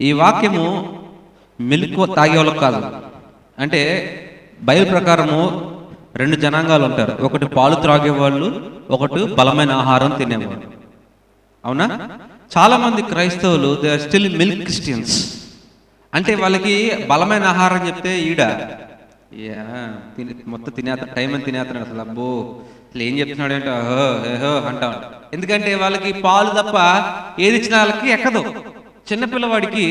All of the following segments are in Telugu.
ఈ వాక్యము మిల్క్ తాగే వాళ్ళకి కాదు. అంటే బైబిల్ ప్రకారము రెండు జనాంగాలు ఉంటారు. ఒకటి పాలు త్రాగేవాళ్ళు ఒకటి బలమైన ఆహారం తినేవాళ్ళు. అవునా? చాలా మంది క్రైస్తవులు they are still milk Christians. అంటే వాళ్ళకి బలమైన ఆహారం చెప్తే ఈడ మొత్తం తినేత టైం అని తినేస్తున్నాడు అసలు అబ్బో అసలు ఏం చెప్తున్నాడు అంటే అహో ఏహో అంటా. ఎందుకంటే వాళ్ళకి పాలు తప్ప ఏది ఇచ్చినా వాళ్ళకి ఎక్కదు. చిన్నపిల్లవాడికి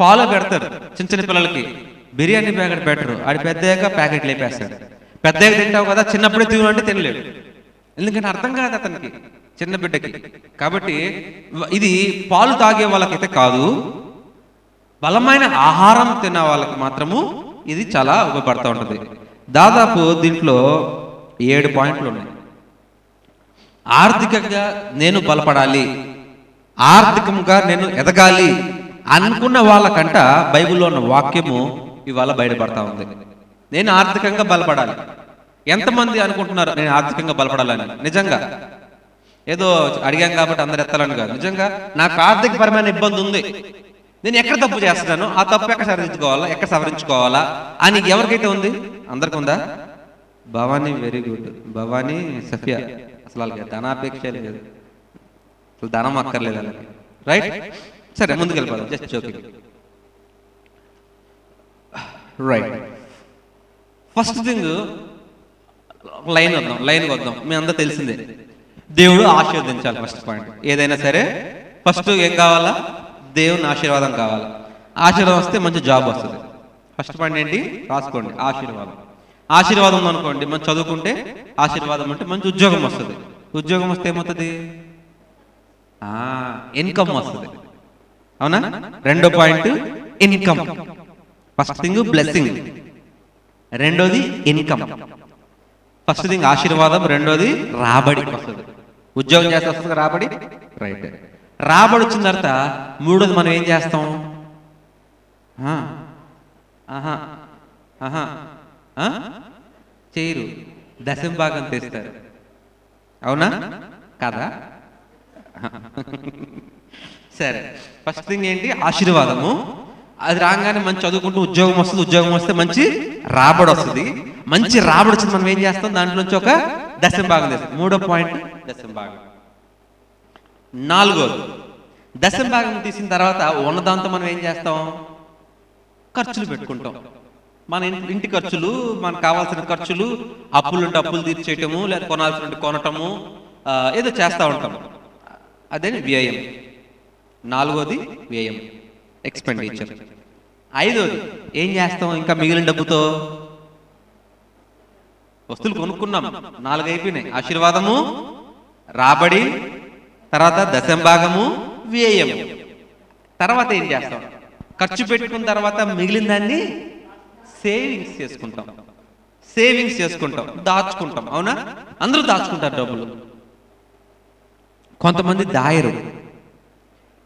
పాలు పెడతారు. చిన్న చిన్న పిల్లలకి. బిర్యానీ ప్యాకెట్ పెట్టరు. ఆడి పెద్దయ్యాక ప్యాకెట్ లేపేస్తాడు. పెద్దగా తింటావు కదా చిన్నప్పుడే తిను అంటే తినలేడు. ఎందుకంటే అర్థం కాదు అతనికి చిన్న బిడ్డకి. కాబట్టి ఇది పాలు తాగే వాళ్ళకైతే కాదు బలమైన ఆహారం తిన్న వాళ్ళకి మాత్రము ఇది చాలా ఉపయోగపడుతూ ఉంటుంది. దాదాపు దీంట్లో ఏడు పాయింట్లు ఉన్నాయి. ఆర్థికంగా నేను బలపడాలి. ఆర్థికంగా నేను ఎదగాలి అనుకున్న వాళ్ళకంట బైబిల్లో ఉన్న వాక్యము ఇవాళ బయటపడతా ఉంది. నేను ఆర్థికంగా బలపడాలి. ఎంతమంది అనుకుంటున్నారు నేను ఆర్థికంగా బలపడాలని? నిజంగా? ఏదో అడిగాం కాబట్టి అందరు ఎత్తాలని కాదు. నిజంగా? నాకు ఆర్థికపరమైన ఇబ్బంది ఉంది. నేను ఎక్కడ తప్పు చేస్తున్నాను? ఆ తప్పు ఎక్కడ సవరించుకోవాలా ఎక్కడ సవరించుకోవాలా? అని ఎవరికైతే ఉంది? అందరికి ఉందా? Bhavani very good Bhavani Safia. అసలు ధనాపేక్ష లేదు. అసలు ధనం అక్కర్లేదు అలాగే రైట్ సరే ముందుకు వెళ్ళిపోదాం just joking right first thing line వద్దాం లైన్ వద్దాం. మీ అందరూ తెలిసిందే. దేవుడు ఆశీర్వదించాలి ఫస్ట్ పాయింట్ ఏదైనా సరే ఫస్ట్ ఏం కావాలా? దేవుని ఆశీర్వాదం కావాలా? ఆశీర్వాదం వస్తే మంచి జాబ్ వస్తుంది. ఫస్ట్ పాయింట్ ఏంటి? రాసుకోండి. ఆశీర్వాదం. ఆశీర్వాదం ఉందనుకోండి మనం చదువుకుంటే ఆశీర్వాదం అంటే మంచి ఉద్యోగం వస్తుంది. ఉద్యోగం వస్తే ఏమవుతుంది? ఇన్కమ్ వస్తుంది. అవునా? రెండో point income first thing blessing రెండోది ఇన్కమ్ ఫస్ట్ థింగ్ ఆశీర్వాదం. రెండోది రాబడి వస్తుంది. ఉద్యోగం చేస్తే వస్తుంది రాబడి? రైట్ రాబడి వచ్చిన తర్వాత మూడోది మనం ఏం చేస్తాం? చేయరు. దశంభాగం తెస్తారు. అవునా? కదా? సరే. ఫస్ట్ థింగ్ ఏంటి? ఆశీర్వాదము. అది రాగానే మంచి చదువుకుంటూ ఉద్యోగం వస్తుంది ఉద్యోగం వస్తే మంచి రాబడి వస్తుంది. మంచి రాబడి వచ్చింది మనం ఏం చేస్తాం? దాంట్లో నుంచి ఒక దశం భాగం చేస్తాం. మూడో పాయింట్ దశం భాగం. నాలుగోది. దశం భాగం తీసిన తర్వాత ఉన్నదాంతో మనం ఏం చేస్తాం? ఖర్చులు పెట్టుకుంటాం. మన ఇంటి ఖర్చులు మనకు కావాల్సిన ఖర్చులు అప్పులు ఉంటే అప్పులు తీర్చేయటము లేదా కొనాల్సిన కొనటము ఏదో చేస్తూ ఉంటాం. అదే వ్యయం. నాలుగోది వ్యయం. ఎక్స్పెండిచర్ ఐదోది ఏం చేస్తాం ఇంకా మిగిలిన డబ్బుతో? వస్తువులు కొనుక్కున్నాం. నాలుగు అయిపోయినాయి ఆశీర్వాదము రాబడి తర్వాత దశంభాగము వ్యయం. తర్వాత ఏం చేస్తాం? ఖర్చు పెట్టుకున్న తర్వాత మిగిలిన దాన్ని సేవింగ్స్ చేసుకుంటాం. సేవింగ్స్ చేసుకుంటాం. దాచుకుంటాం. అవునా? అందరూ దాచుకుంటారు డబ్బులు. కొంతమంది దాయరు.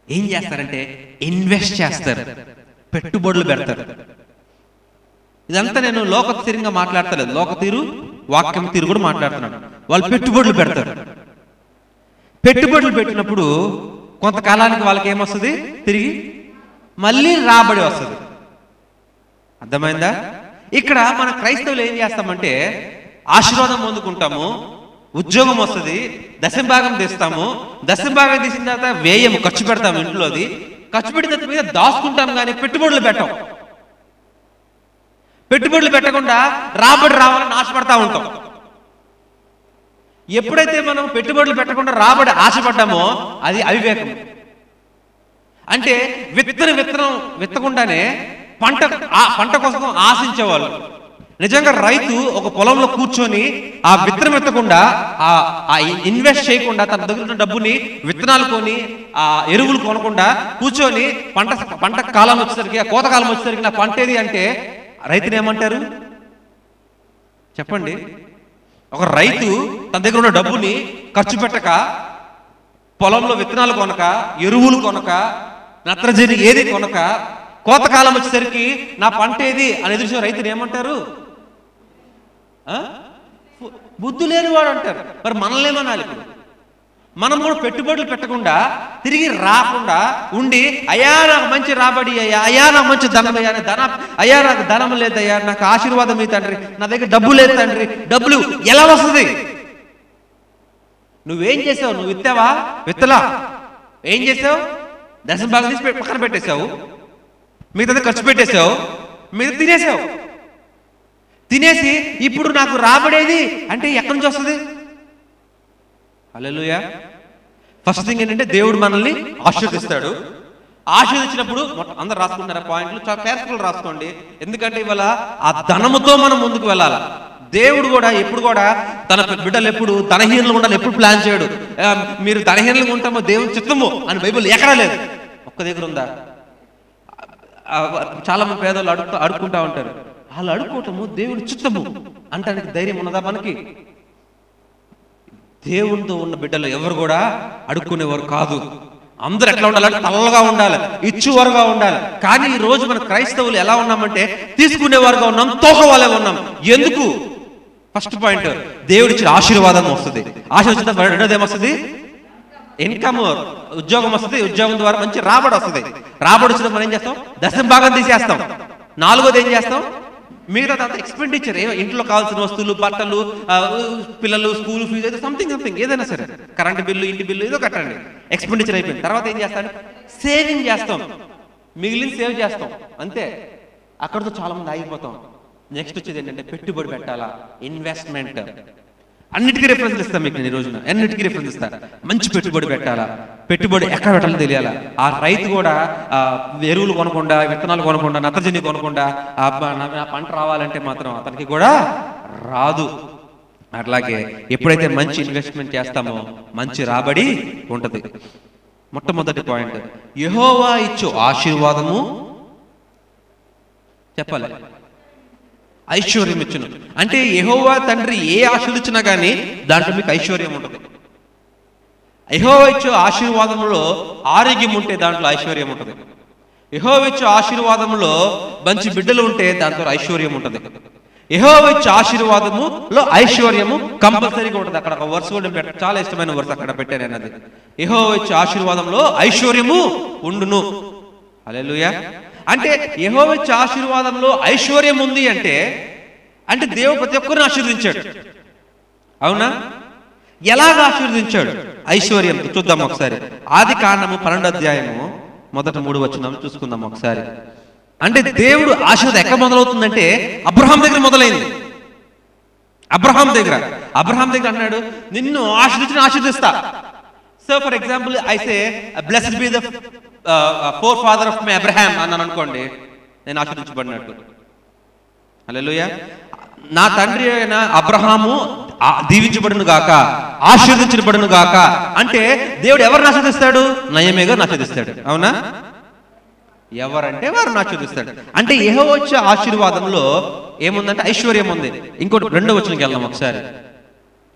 ఏం చేస్తారంటే ఇన్వెస్ట్ చేస్తారు. పెట్టుబడులు పెడతారు. ఇదంతా నేను లోక తీరుగా మాట్లాడతలేదు. లోక తీరు వాక్యం తీరు కూడా మాట్లాడుతున్నాను. వాళ్ళు పెట్టుబడులు పెడతారు. పెట్టుబడులు పెట్టినప్పుడు కొంతకాలానికి వాళ్ళకి ఏమొస్తుంది? తిరిగి మళ్ళీ రాబడి వస్తుంది. అర్థమైందా? ఇక్కడ మన క్రైస్తవులు ఏం చేస్తామంటే ఆశీర్వాదం పొందుకుంటాము ఉద్యోగం వస్తుంది దశంభాగం తీస్తాము దశంభాగం తీసిన తర్వాత వ్యయం ఖర్చు పెడతాము ఇంట్లోది. ఖర్చు పెట్టిన మీద దాచుకుంటాం కానీ పెట్టుబడులు పెట్టాం. పెట్టుబడులు పెట్టకుండా రాబడి రావాలని ఆశపడతా ఉంటాం. ఎప్పుడైతే మనం పెట్టుబడులు పెట్టకుండా రాబడి ఆశపడ్డామో అది అవివేకం. అంటే విత్తన విత్తనం విత్తకుండానే పంట ఆ పంట కోసం ఆశించేవాళ్ళు. నిజంగా రైతు ఒక పొలంలో కూర్చొని ఆ విత్తనం ఎత్తకుండా ఆ ఇన్వెస్ట్ చేయకుండా తన దగ్గర ఉన్న డబ్బుని విత్తనాలు కొని ఆ ఎరువులు కొనకుండా కూర్చొని పంట పంట కాలం వచ్చేసరికి ఆ కోత కాలం వచ్చేసరికి నా పంట ఏది అంటే రైతుని ఏమంటారు? చెప్పండి. ఒక రైతు తన దగ్గర ఉన్న డబ్బుని ఖర్చు పెట్టక పొలంలో విత్తనాలు కొనక ఎరువులు కొనక నత్రజని ఏది కొనక కోతకాలం వచ్చేసరికి నా పంట ఏది? అని ఎదురు రైతుని ఏమంటారు? బుద్ధి లేనివాడు అంటారు. మరి మనల్ని ఏమనాలి ఇప్పుడు? మనం కూడా పెట్టుబడులు పెట్టకుండా తిరిగి రాకుండా ఉండి అయ్యా నాకు మంచి రాబడి అయ్యా అయ్యా నాకు మంచి ధనం అయ్యా ధన అయ్యా నాకు ధనం లేదయ్యా నాకు ఆశీర్వాదం ఈ తండ్రి నా దగ్గర డబ్బు లేదు తండ్రి డబ్బులు ఎలా వస్తుంది? నువ్వేం చేసావు? నువ్వు విత్తావా? విత్తలా? ఏం చేసావు? దశ భాగం తీసి పక్కన పెట్టేశావు. మిగతా ఖర్చు పెట్టేశావు. మిగతా తినేసావు తినేసి ఇప్పుడు నాకు రాబడేది అంటే ఎక్కడి నుంచి వస్తుంది? హల్లెలూయా. ఫస్ట్ థింగ్ ఏంటంటే దేవుడు మనల్ని ఆశీర్దిస్తాడు ఆశీర్వదించినప్పుడు అందరు రాసుకుంటారా పాయింట్లు? చాలా రాసుకోండి. ఎందుకంటే ఇవాళ ఆ ధనముతో మనం ముందుకు వెళ్ళాలి? దేవుడు కూడా ఎప్పుడు కూడా తన బిడ్డలు ఎప్పుడు ధనహీనులు ఉండాలి ఎప్పుడు ప్లాన్ చేయడు. మీరు ధనహీనలు ఉంటామో దేవుని చిత్తము అని బైబిల్ ఎక్కడా లేదు. ఒక్క దగ్గర ఉందా? చాలా మంది పేదలు అడుగుతూ అడుక్కుంటా ఉంటారు. వాళ్ళు అడుక్కోవటము దేవుడి చిత్తము అంటానికి ధైర్యం ఉన్నదా మనకి? దేవునితో ఉన్న బిడ్డలు ఎవరు కూడా అడుక్కునేవారు కాదు. అందరు ఎట్లా ఉండాలంటే తల్లగా ఉండాలి ఇచ్చువారుగా ఉండాలి. కానీ ఈ రోజు మన క్రైస్తవులు ఎలా ఉన్నామంటే తీసుకునేవారుగా ఉన్నాం తోకవాలే ఉన్నాం. ఎందుకు? ఫస్ట్ పాయింట్ దేవుడిచ్చిన ఆశీర్వాదం వస్తుంది. ఆశీర్వదించిన రెండోది ఏమొస్తుంది? ఇన్కమ్ ఉద్యోగం వస్తుంది ఉద్యోగం ద్వారా మంచి రాబడి వస్తుంది. రాబడి వచ్చిన మనం ఏం చేస్తాం? దశం భాగం తీసేస్తాం. నాలుగోది ఏం చేస్తాం? మిగతా తర్వాత ఎక్స్పెండిచర్ ఇంట్లో కావాల్సిన వస్తువులు బట్టలు పిల్లలు స్కూల్ ఫీజు ఏదో సంథింగ్ సంథింగ్ ఏదైనా సరే. కరెంట్ బిల్లు ఇంటి బిల్లు ఏదో కట్టండి. ఎక్స్పెండిచర్ అయిపోయింది. తర్వాత ఏం చేస్తాడు? సేవింగ్ చేస్తాం. మిగిలిన సేవ్ చేస్తాం. అంతే. అక్కడితో చాలా మంది ఆగిపోతాం. నెక్స్ట్ వచ్చేది ఏంటంటే పెట్టుబడి పెట్టాలా? ఇన్వెస్ట్మెంట్ అన్నిటికీ రిఫరెన్స్ ఇస్తాను మీకు నేను ఈ రోజున. అన్నిటికీ రిఫరెన్స్ ఇస్తాను మంచి పెట్టుబడి పెట్టాలా? పెట్టుబడి ఎక్కడ పెట్టాలో తెలియాలా? ఆ రైతు కూడా ఆ, ఎరువులు కొనకుండా విత్తనాలు కొనకుండా నత్రజని కొనకుండా ఆ పంట రావాలంటే మాత్రం అతనికి కూడా రాదు. అట్లాగే ఎప్పుడైతే మంచి ఇన్వెస్ట్మెంట్ చేస్తామో మంచి రాబడి ఉంటుంది. మొట్టమొదటి పాయింట్ యహోవా ఇచ్చు ఆశీర్వాదము చెప్పాలి. ఐశ్వర్యం ఇచ్చును అంటే యహోవా తండ్రి ఏ ఆశీర్వదించినా కానీ దాంట్లో మీకు ఐశ్వర్యం ఉంటుంది. యహోవా ఇచ్చే ఆశీర్వాదంలో ఆరోగ్యం ఉంటే దాంట్లో ఐశ్వర్యం ఉంటుంది. యహోవచ్చు ఇచ్చే ఆశీర్వాదంలో మంచి బిడ్డలు ఉంటే దాంట్లో ఐశ్వర్యం ఉంటుంది. యెహోవా ఇచ్చే ఆశీర్వాదములో ఐశ్వర్యము కంపల్సరీగా ఉంటుంది. అక్కడ ఒక వరుస కూడా చాలా ఇష్టమైన వరుస అక్కడ పెట్టాను అన్నది యెహోవా ఇచ్చే ఆశీర్వాదంలో ఐశ్వర్యము ఉండును. అలెలుయా అంటే యెహోవా ఇచ్చే ఆశీర్వాదంలో ఐశ్వర్యం ఉంది అంటే అంటే దేవుడు ప్రతి ఒక్కరిని ఆశీర్వదించాడు. అవునా? ఎలాగ ఆశీర్వదించాడు? ఐశ్వర్యం చూద్దాం ఒకసారి. ఆది కాండము పన్నెండు అధ్యాయము మొదట మూడు వచ్చినాం చూసుకుందాం ఒకసారి. అంటే దేవుడు ఆశీర్వాదం ఎక్కడ మొదలవుతుందంటే అబ్రహాం దగ్గర మొదలైంది. అబ్రహాం దగ్గర. అబ్రహాం దగ్గర అన్నాడు నిన్ను ఆశీర్వదించిన ఆశీర్దిస్తా సో ఫర్ ఎగ్జాంపుల్ అయితే blessed be the forefather of my Abraham అన్నాను అనుకోండి నేను ఆశీర్వించబడినట్టు హల్లెలూయా. నా తండ్రి అయిన అబ్రహాము దీవించబడును గాక ఆశీర్వదించబడును గాక. అంటే దేవుడు ఎవరిని ఆశీర్దిస్తాడు నయమేగా ఆశీర్దిస్తాడు అవునా? ఎవరంటే వారు ఆశీర్దిస్తాడు అంటే ఏహో వచ్చే ఆశీర్వాదంలో ఏముందంటే ఐశ్వర్యం ఉంది. ఇంకోటి రెండో వచ్చినకి వెళ్దాం ఒకసారి.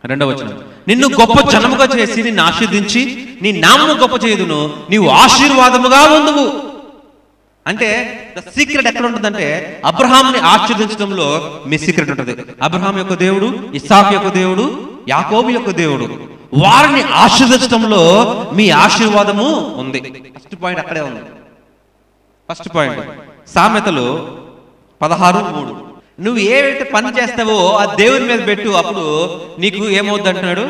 రెండో వచనం. నిన్ను గొప్ప జనముగా చేసి నిన్ను ఆశీర్దించి నీ నామము గొప్ప చేయుదును. నీవు ఆశీర్వాదముగా ఉందువు అంటే ద సీక్రెట్ ఎక్కడ ఉంటుందంటే అబ్రహాంని ఆశీర్వదించడంలో మీ సీక్రెట్ ఉంటుంది. అబ్రహాం యొక్క దేవుడు ఇస్సాక్ యొక్క దేవుడు యాకోబు యొక్క దేవుడు. వారిని ఆశీర్వదించడంలో మీ ఆశీర్వాదము ఉంది. ఫస్ట్ పాయింట్ అక్కడే ఉంది. ఫస్ట్ పాయింట్ సామెతలు పదహారు మూడు. నువ్వు ఏవైతే పని చేస్తావో ఆ దేవుని మీద పెట్టు అప్పుడు నీకు ఏమవుద్ది అంటున్నాడు?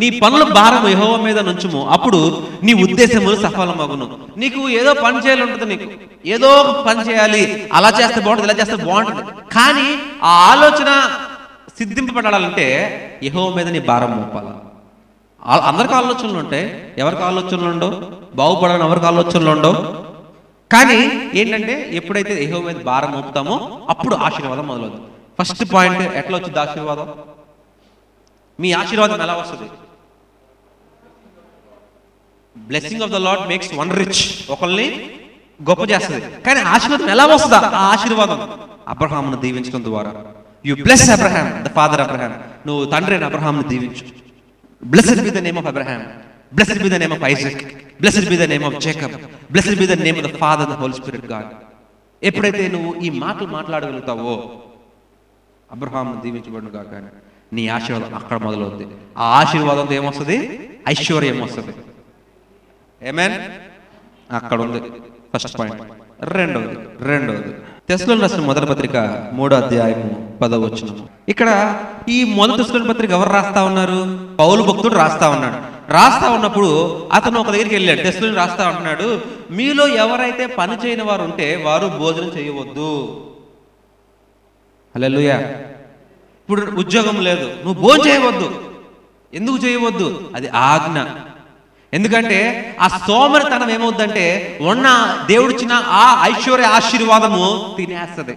నీ పనుల భారం యెహోవా మీద నుంచుము. అప్పుడు నీ ఉద్దేశములు సఫలమగును నీకు ఏదో పని చేయాలి ఉంటుంది నీకు. ఏదో ఒక పని చేయాలి. అలా చేస్తే బాగుంటుంది ఇలా చేస్తే బాగుంటుంది. కానీ ఆ ఆలోచన సిద్ధింపబడాలంటే యెహోవా మీద నీ భారం మోపాలి. అందరికి ఆలోచనలు ఉంటాయి. ఎవరికి ఆలోచనలు ఉండవు? బాగుపడాలని ఎవరికి ఆలోచనలు ఉండవు? కానీ ఏంటంటే ఎప్పుడైతే యెహోవా మీద భారం మోపుతామో అప్పుడు ఆశీర్వాదం మొదలవుతుంది. ఫస్ట్ పాయింట్ ఎట్లా వచ్చింది ఆశీర్వాదం? మీ ఆశీర్వాదం ఎలా వస్తుంది? Blessing of the Lord makes one rich ఒకరిని గొప్ప చేస్తుంది. కానీ ఆశీర్వాదం ఎలా వస్తుందా? ఆ ఆశీర్వాదం. అబ్రహామును దీవించడం ద్వారా. You bless Abraham the father Abraham నువ్వు తండ్రి అబ్రహాంను దీవించు. Blessed be the name of Abraham Blessed be the name of Isaac. Blessed be the name of Jacob. Blessed be the name of the father the Holy Spirit God. ఎప్పుడైతే నువ్వు ఈ మాటలు మాట్లాడగలుగుతావో అబ్రహాం దీవించబడిన కాక నీ ఆశీర్వాదం అక్కడ మొదలవుద్ది. ఆ ఆశీర్వాదంతో ఏమొస్తుంది? ఐశ్వర్యం వస్తుంది. ఏమేన్ అక్కడ ఉంది. ఫస్ట్ పాయింట్ రెండవది. రెండవది. తెస్లో రాసిన మొదటి పత్రిక మూడో అధ్యాయము పదవచనము ఇక్కడ ఈ మొదటి పత్రిక ఎవరు రాస్తా ఉన్నారు? పౌలు భక్తుడు రాస్తా ఉన్నాడు. రాస్తా ఉన్నప్పుడు అతను ఒక దగ్గరికి వెళ్ళాడు. తెస్లోని రాస్తా ఉంటున్నాడు మీలో ఎవరైతే పని చేయని వారు ఉంటే వారు భోజనం చేయవద్దు. హల్లెలూయా. ఇప్పుడు ఉద్యోగం లేదు నువ్వు భోజనం చేయవద్దు. ఎందుకు చేయవద్దు? అది ఆజ్ఞ. ఎందుకంటే ఆ సోమరితనం ఏమవుద్దంటే ఉన్న దేవుడిచ్చిన ఆ ఐశ్వర్య ఆశీర్వాదము తినేస్తుంది.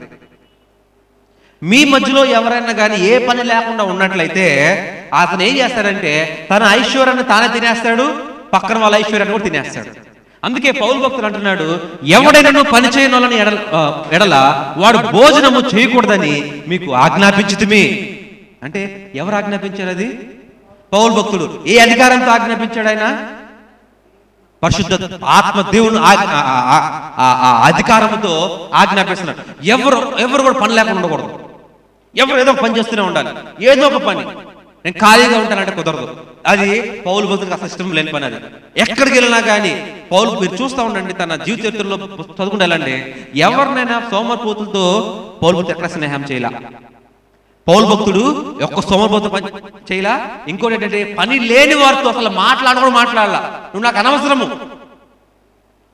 మీ మధ్యలో ఎవరైనా కానీ ఏ పని లేకుండా ఉన్నట్లయితే అతను ఏం చేస్తాడంటే తన ఐశ్వర్యాన్ని తానే తినేస్తాడు పక్కన వాళ్ళ ఐశ్వర్యాన్ని కూడా తినేస్తాడు. అందుకే పౌరు భక్తులు అంటున్నాడు ఎవడైనా పని చేయని వాళ్ళని ఎడల ఎడల వాడు భోజనము చేయకూడదని మీకు ఆజ్ఞాపించుతుమి. అంటే ఎవరు ఆజ్ఞాపించారు అది? పౌరు భక్తుడు. ఏ అధికారంతో ఆజ్ఞాపించాడు ఆయన పరిశుద్ధ ఆత్మ దేవుని అధికారంతో ఆజ్ఞాపిస్తున్నాడు. ఎవరు ఎవరు కూడా పని లేకుండా ఉండకూడదు. ఎవరు ఏదో ఒక పని చేస్తూనే ఉండాలి. ఏదో ఒక పని. నేను ఖాళీగా ఉంటానంటే కుదరదు. అది పౌలు భక్తులకు అసలు ఇష్టం లేని పని అది. ఎక్కడికి వెళ్ళినా కానీ పౌలు మీరు చూస్తూ ఉండండి తన జీవిత చరిత్రలో చదువుకుంటూ వెళ్ళండి. ఎవరినైనా సోమరపోతులతో పౌలు భక్తులు ఎక్కడ స్నేహం చేయాల? పౌలు భక్తుడు ఒక్క సోమరపోతు పని చేయలా? ఇంకోటి ఏంటంటే పని లేని వారితో అసలు మాట్లాడకూడదు మాట్లాడాల? నువ్వు నాకు అనవసరము.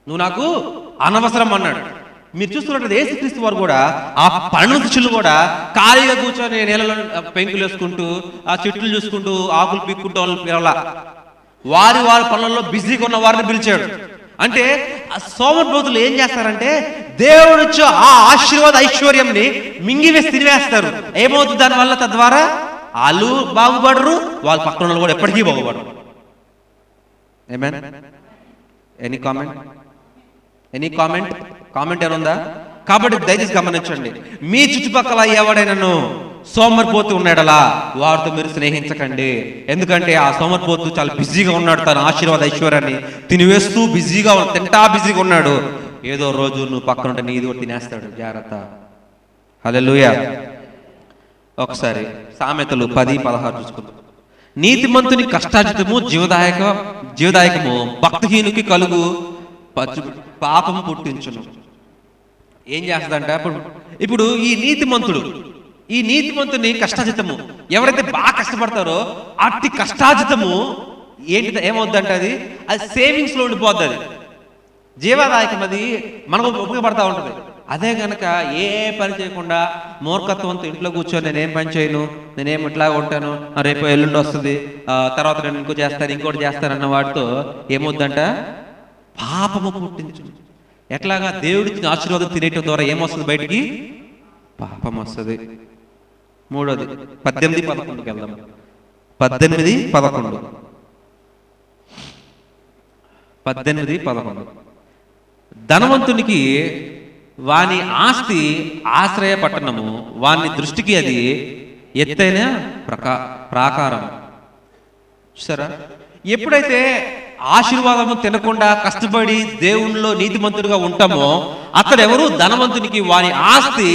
నువ్వు నాకు అనవసరం అన్నాడు. మీరు చూస్తున్నట్టు ఏసుక్రీస్తు వారు కూడా ఆ పన్ను శిష్యులు కూడా ఖాళీగా కూర్చొని నేలలో పెంకులు వేసుకుంటూ ఆ చెట్లు చూసుకుంటూ ఆకులు పీక్కుంటూ వాళ్ళని వారి వారి పనులలో బిజీగా ఉన్న వారిని పిలిచాడు. అంటే ఆ ఏం చేస్తారంటే దేవుడు ఆ ఆశీర్వాద ఐశ్వర్యంని మింగివేసి తినివేస్తారు ఏమవుతుంది దానివల్ల తద్వారా? వాళ్ళు బాగుపడరు వాళ్ళ పక్కన వాళ్ళు కూడా ఎప్పటికీ బాగుపడరు. Amen any comment any comment comment ఏముందా కాబట్టి దయచేసి గమనించండి. మీ చుట్టుపక్కల ఎవడైనాను సోమరిపోతు ఉన్నాడలా వారితో మీరు స్నేహించకండి. ఎందుకంటే ఆ సోమరిపోతు చాలా బిజీగా ఉన్నాడు తన ఆశీర్వాద ఐశ్వర్యాన్ని తినివేస్తూ బిజీగా ఉన్న- తింటా బిజీగా ఉన్నాడు. ఏదో రోజు నువ్వు పక్కన ఉంటే నీది కూడా తినేస్తాడు. జాగ్రత్త. హల్లెలూయా. ఒకసారి సామెతలు పది పదహారు చూసుకుందాం. నీతిమంతుని కష్టాజితము జీవదాయక జీవదాయకము భక్తిహీనుకి కలుగు పాపం పుట్టించును. ఏం చేస్తుందంట? ఇప్పుడు ఇప్పుడు ఈ నీతిమంతుడు ఈ నీతిమంతుని కష్టాజితము ఎవరైతే బాగా కష్టపడతారో అట్టి కష్టాజితము ఏంటి ఏమవుద్దంటే అది? అది సేవింగ్స్లో ఉండిపోద్ది అది. జీవాదాయకం అది మనకు ఉపయోగపడతా ఉంటుంది. అదే కనుక ఏ పని చేయకుండా మూర్ఖత్వంతో ఇంట్లో కూర్చొని నేనేం పని చేయను? నేనేం ఇట్లా ఉంటాను? రేపు ఎల్లుండి వస్తుంది. ఆ తర్వాత నేను ఇంకో చేస్తాను ఇంకోటి చేస్తాను అన్న వాటితో ఏమొద్దంట పాపము పుట్టించు ఎట్లాగా దేవుడిచ్చిన ఆశీర్వాదం తినేయటం ద్వారా ఏమొస్తుంది బయటికి? పాపం వస్తుంది. మూడోది పద్దెనిమిది పదకొండుకి వెళ్దాం. పద్దెనిమిది పదకొండు. పద్దెనిమిది పదకొండు. ధనవంతునికి వాని ఆస్తి ఆశ్రయ పట్టణము వాని దృష్టికి అది ఎత్తైన ప్రకా ప్రాకారం చూసారా? ఎప్పుడైతే ఆశీర్వాదము తినకుండా కష్టపడి దేవునిలో నీతిమంతుడిగా ఉంటామో అతడెవరు ధనవంతునికి వాని ఆస్తి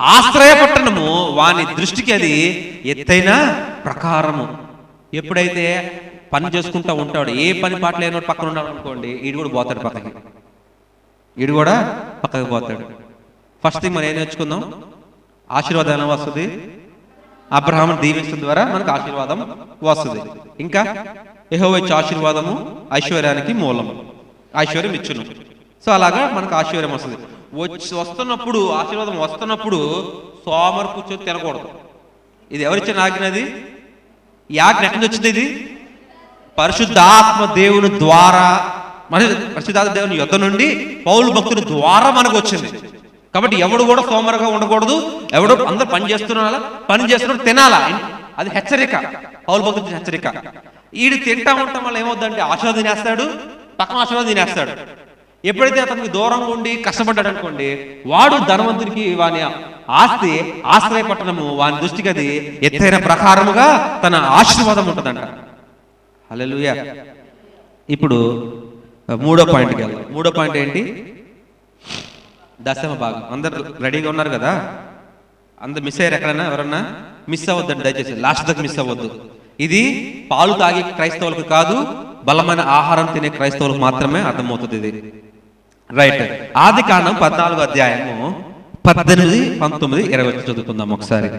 ఆశ్రయ పట్టణము వాని దృష్టికి అది ఎత్తైన ప్రకారము. ఎప్పుడైతే పని చేసుకుంటా ఉంటాడు ఏ పని పాట లేనోడు పక్కన ఉన్నాడు అనుకోండి ఈడు కూడా పోతాడు పక్కకి. ఈడు కూడా పక్కకి పోతాడు. ఫస్ట్ థింగ్ మనం ఏం నేర్చుకుందాం? ఆశీర్వాదం వస్తుంది? అబ్రహాం దీవించడం ద్వారా మనకు ఆశీర్వాదం వస్తుంది. ఇంకా యెహోవా ఆశీర్వాదము ఐశ్వర్యానికి మూలం. ఐశ్వర్యం ఇచ్చును. సో అలాగా మనకు ఆశీర్వాదం వస్తుంది. వచ్చి వస్తున్నప్పుడు ఆశీర్వాదం వస్తున్నప్పుడు సోమరు కూర్చొని తినకూడదు. ఇది ఎవరిచ్చిన ఆజ్ఞది ఈ ఆజ్ఞ ఎక్కడి వచ్చింది ఇది? పరిశుద్ధాత్మ దేవుని ద్వారా. మన పరిశుద్ధాత్మ దేవుని యొక్క నుండి పౌలు భక్తుని ద్వారా మనకు వచ్చింది. కాబట్టి ఎవడు కూడా సోమరుగా ఉండకూడదు. ఎవడు అందరు పని చేస్తున్నా పని చేస్తున్నప్పుడు తినాలా? అది హెచ్చరిక. పౌలు భక్తుడి హెచ్చరిక. ఈడు తింటా ఉండటం వల్ల ఏమవుద్దంటే ఆశీర్వాదం తినేస్తాడు పక్కన ఆశీర్వాదం తినేస్తాడు. ఎప్పుడైతే అతనికి దూరంగా ఉండి కష్టపడ్డాడు అనుకోండి వాడు ధనవంతునికి వాని ఆస్తి ఆశ్రయ పట్టణము వాని దృష్టికి అది ఎత్తైన ప్రకారముగా తన ఆశీర్వాదం ఉంటుందంట. హల్లెలూయా. ఇప్పుడు మూడో పాయింట్కి వెళ్దాం. మూడో పాయింట్ ఏంటి? దశమ భాగం. అందరు రెడీగా ఉన్నారు కదా? అందరు మిస్ అయ్యారు ఎక్కడన్నా ఎవరన్నా? మిస్ అవ్వద్దండి దయచేసి. లాస్ట్ దాకా మిస్ అవ్వద్దు. ఇది పాలు తాగే క్రైస్తవులకు కాదు బలమైన ఆహారం తినే క్రైస్తవులకు మాత్రమే అర్థమవుతుంది ఇది. రైట్ ఆది కాండం పద్నాలుగు అధ్యాయము పద్దెనిమిది పంతొమ్మిది ఇరవై చదువుకుందాం ఒకసారి.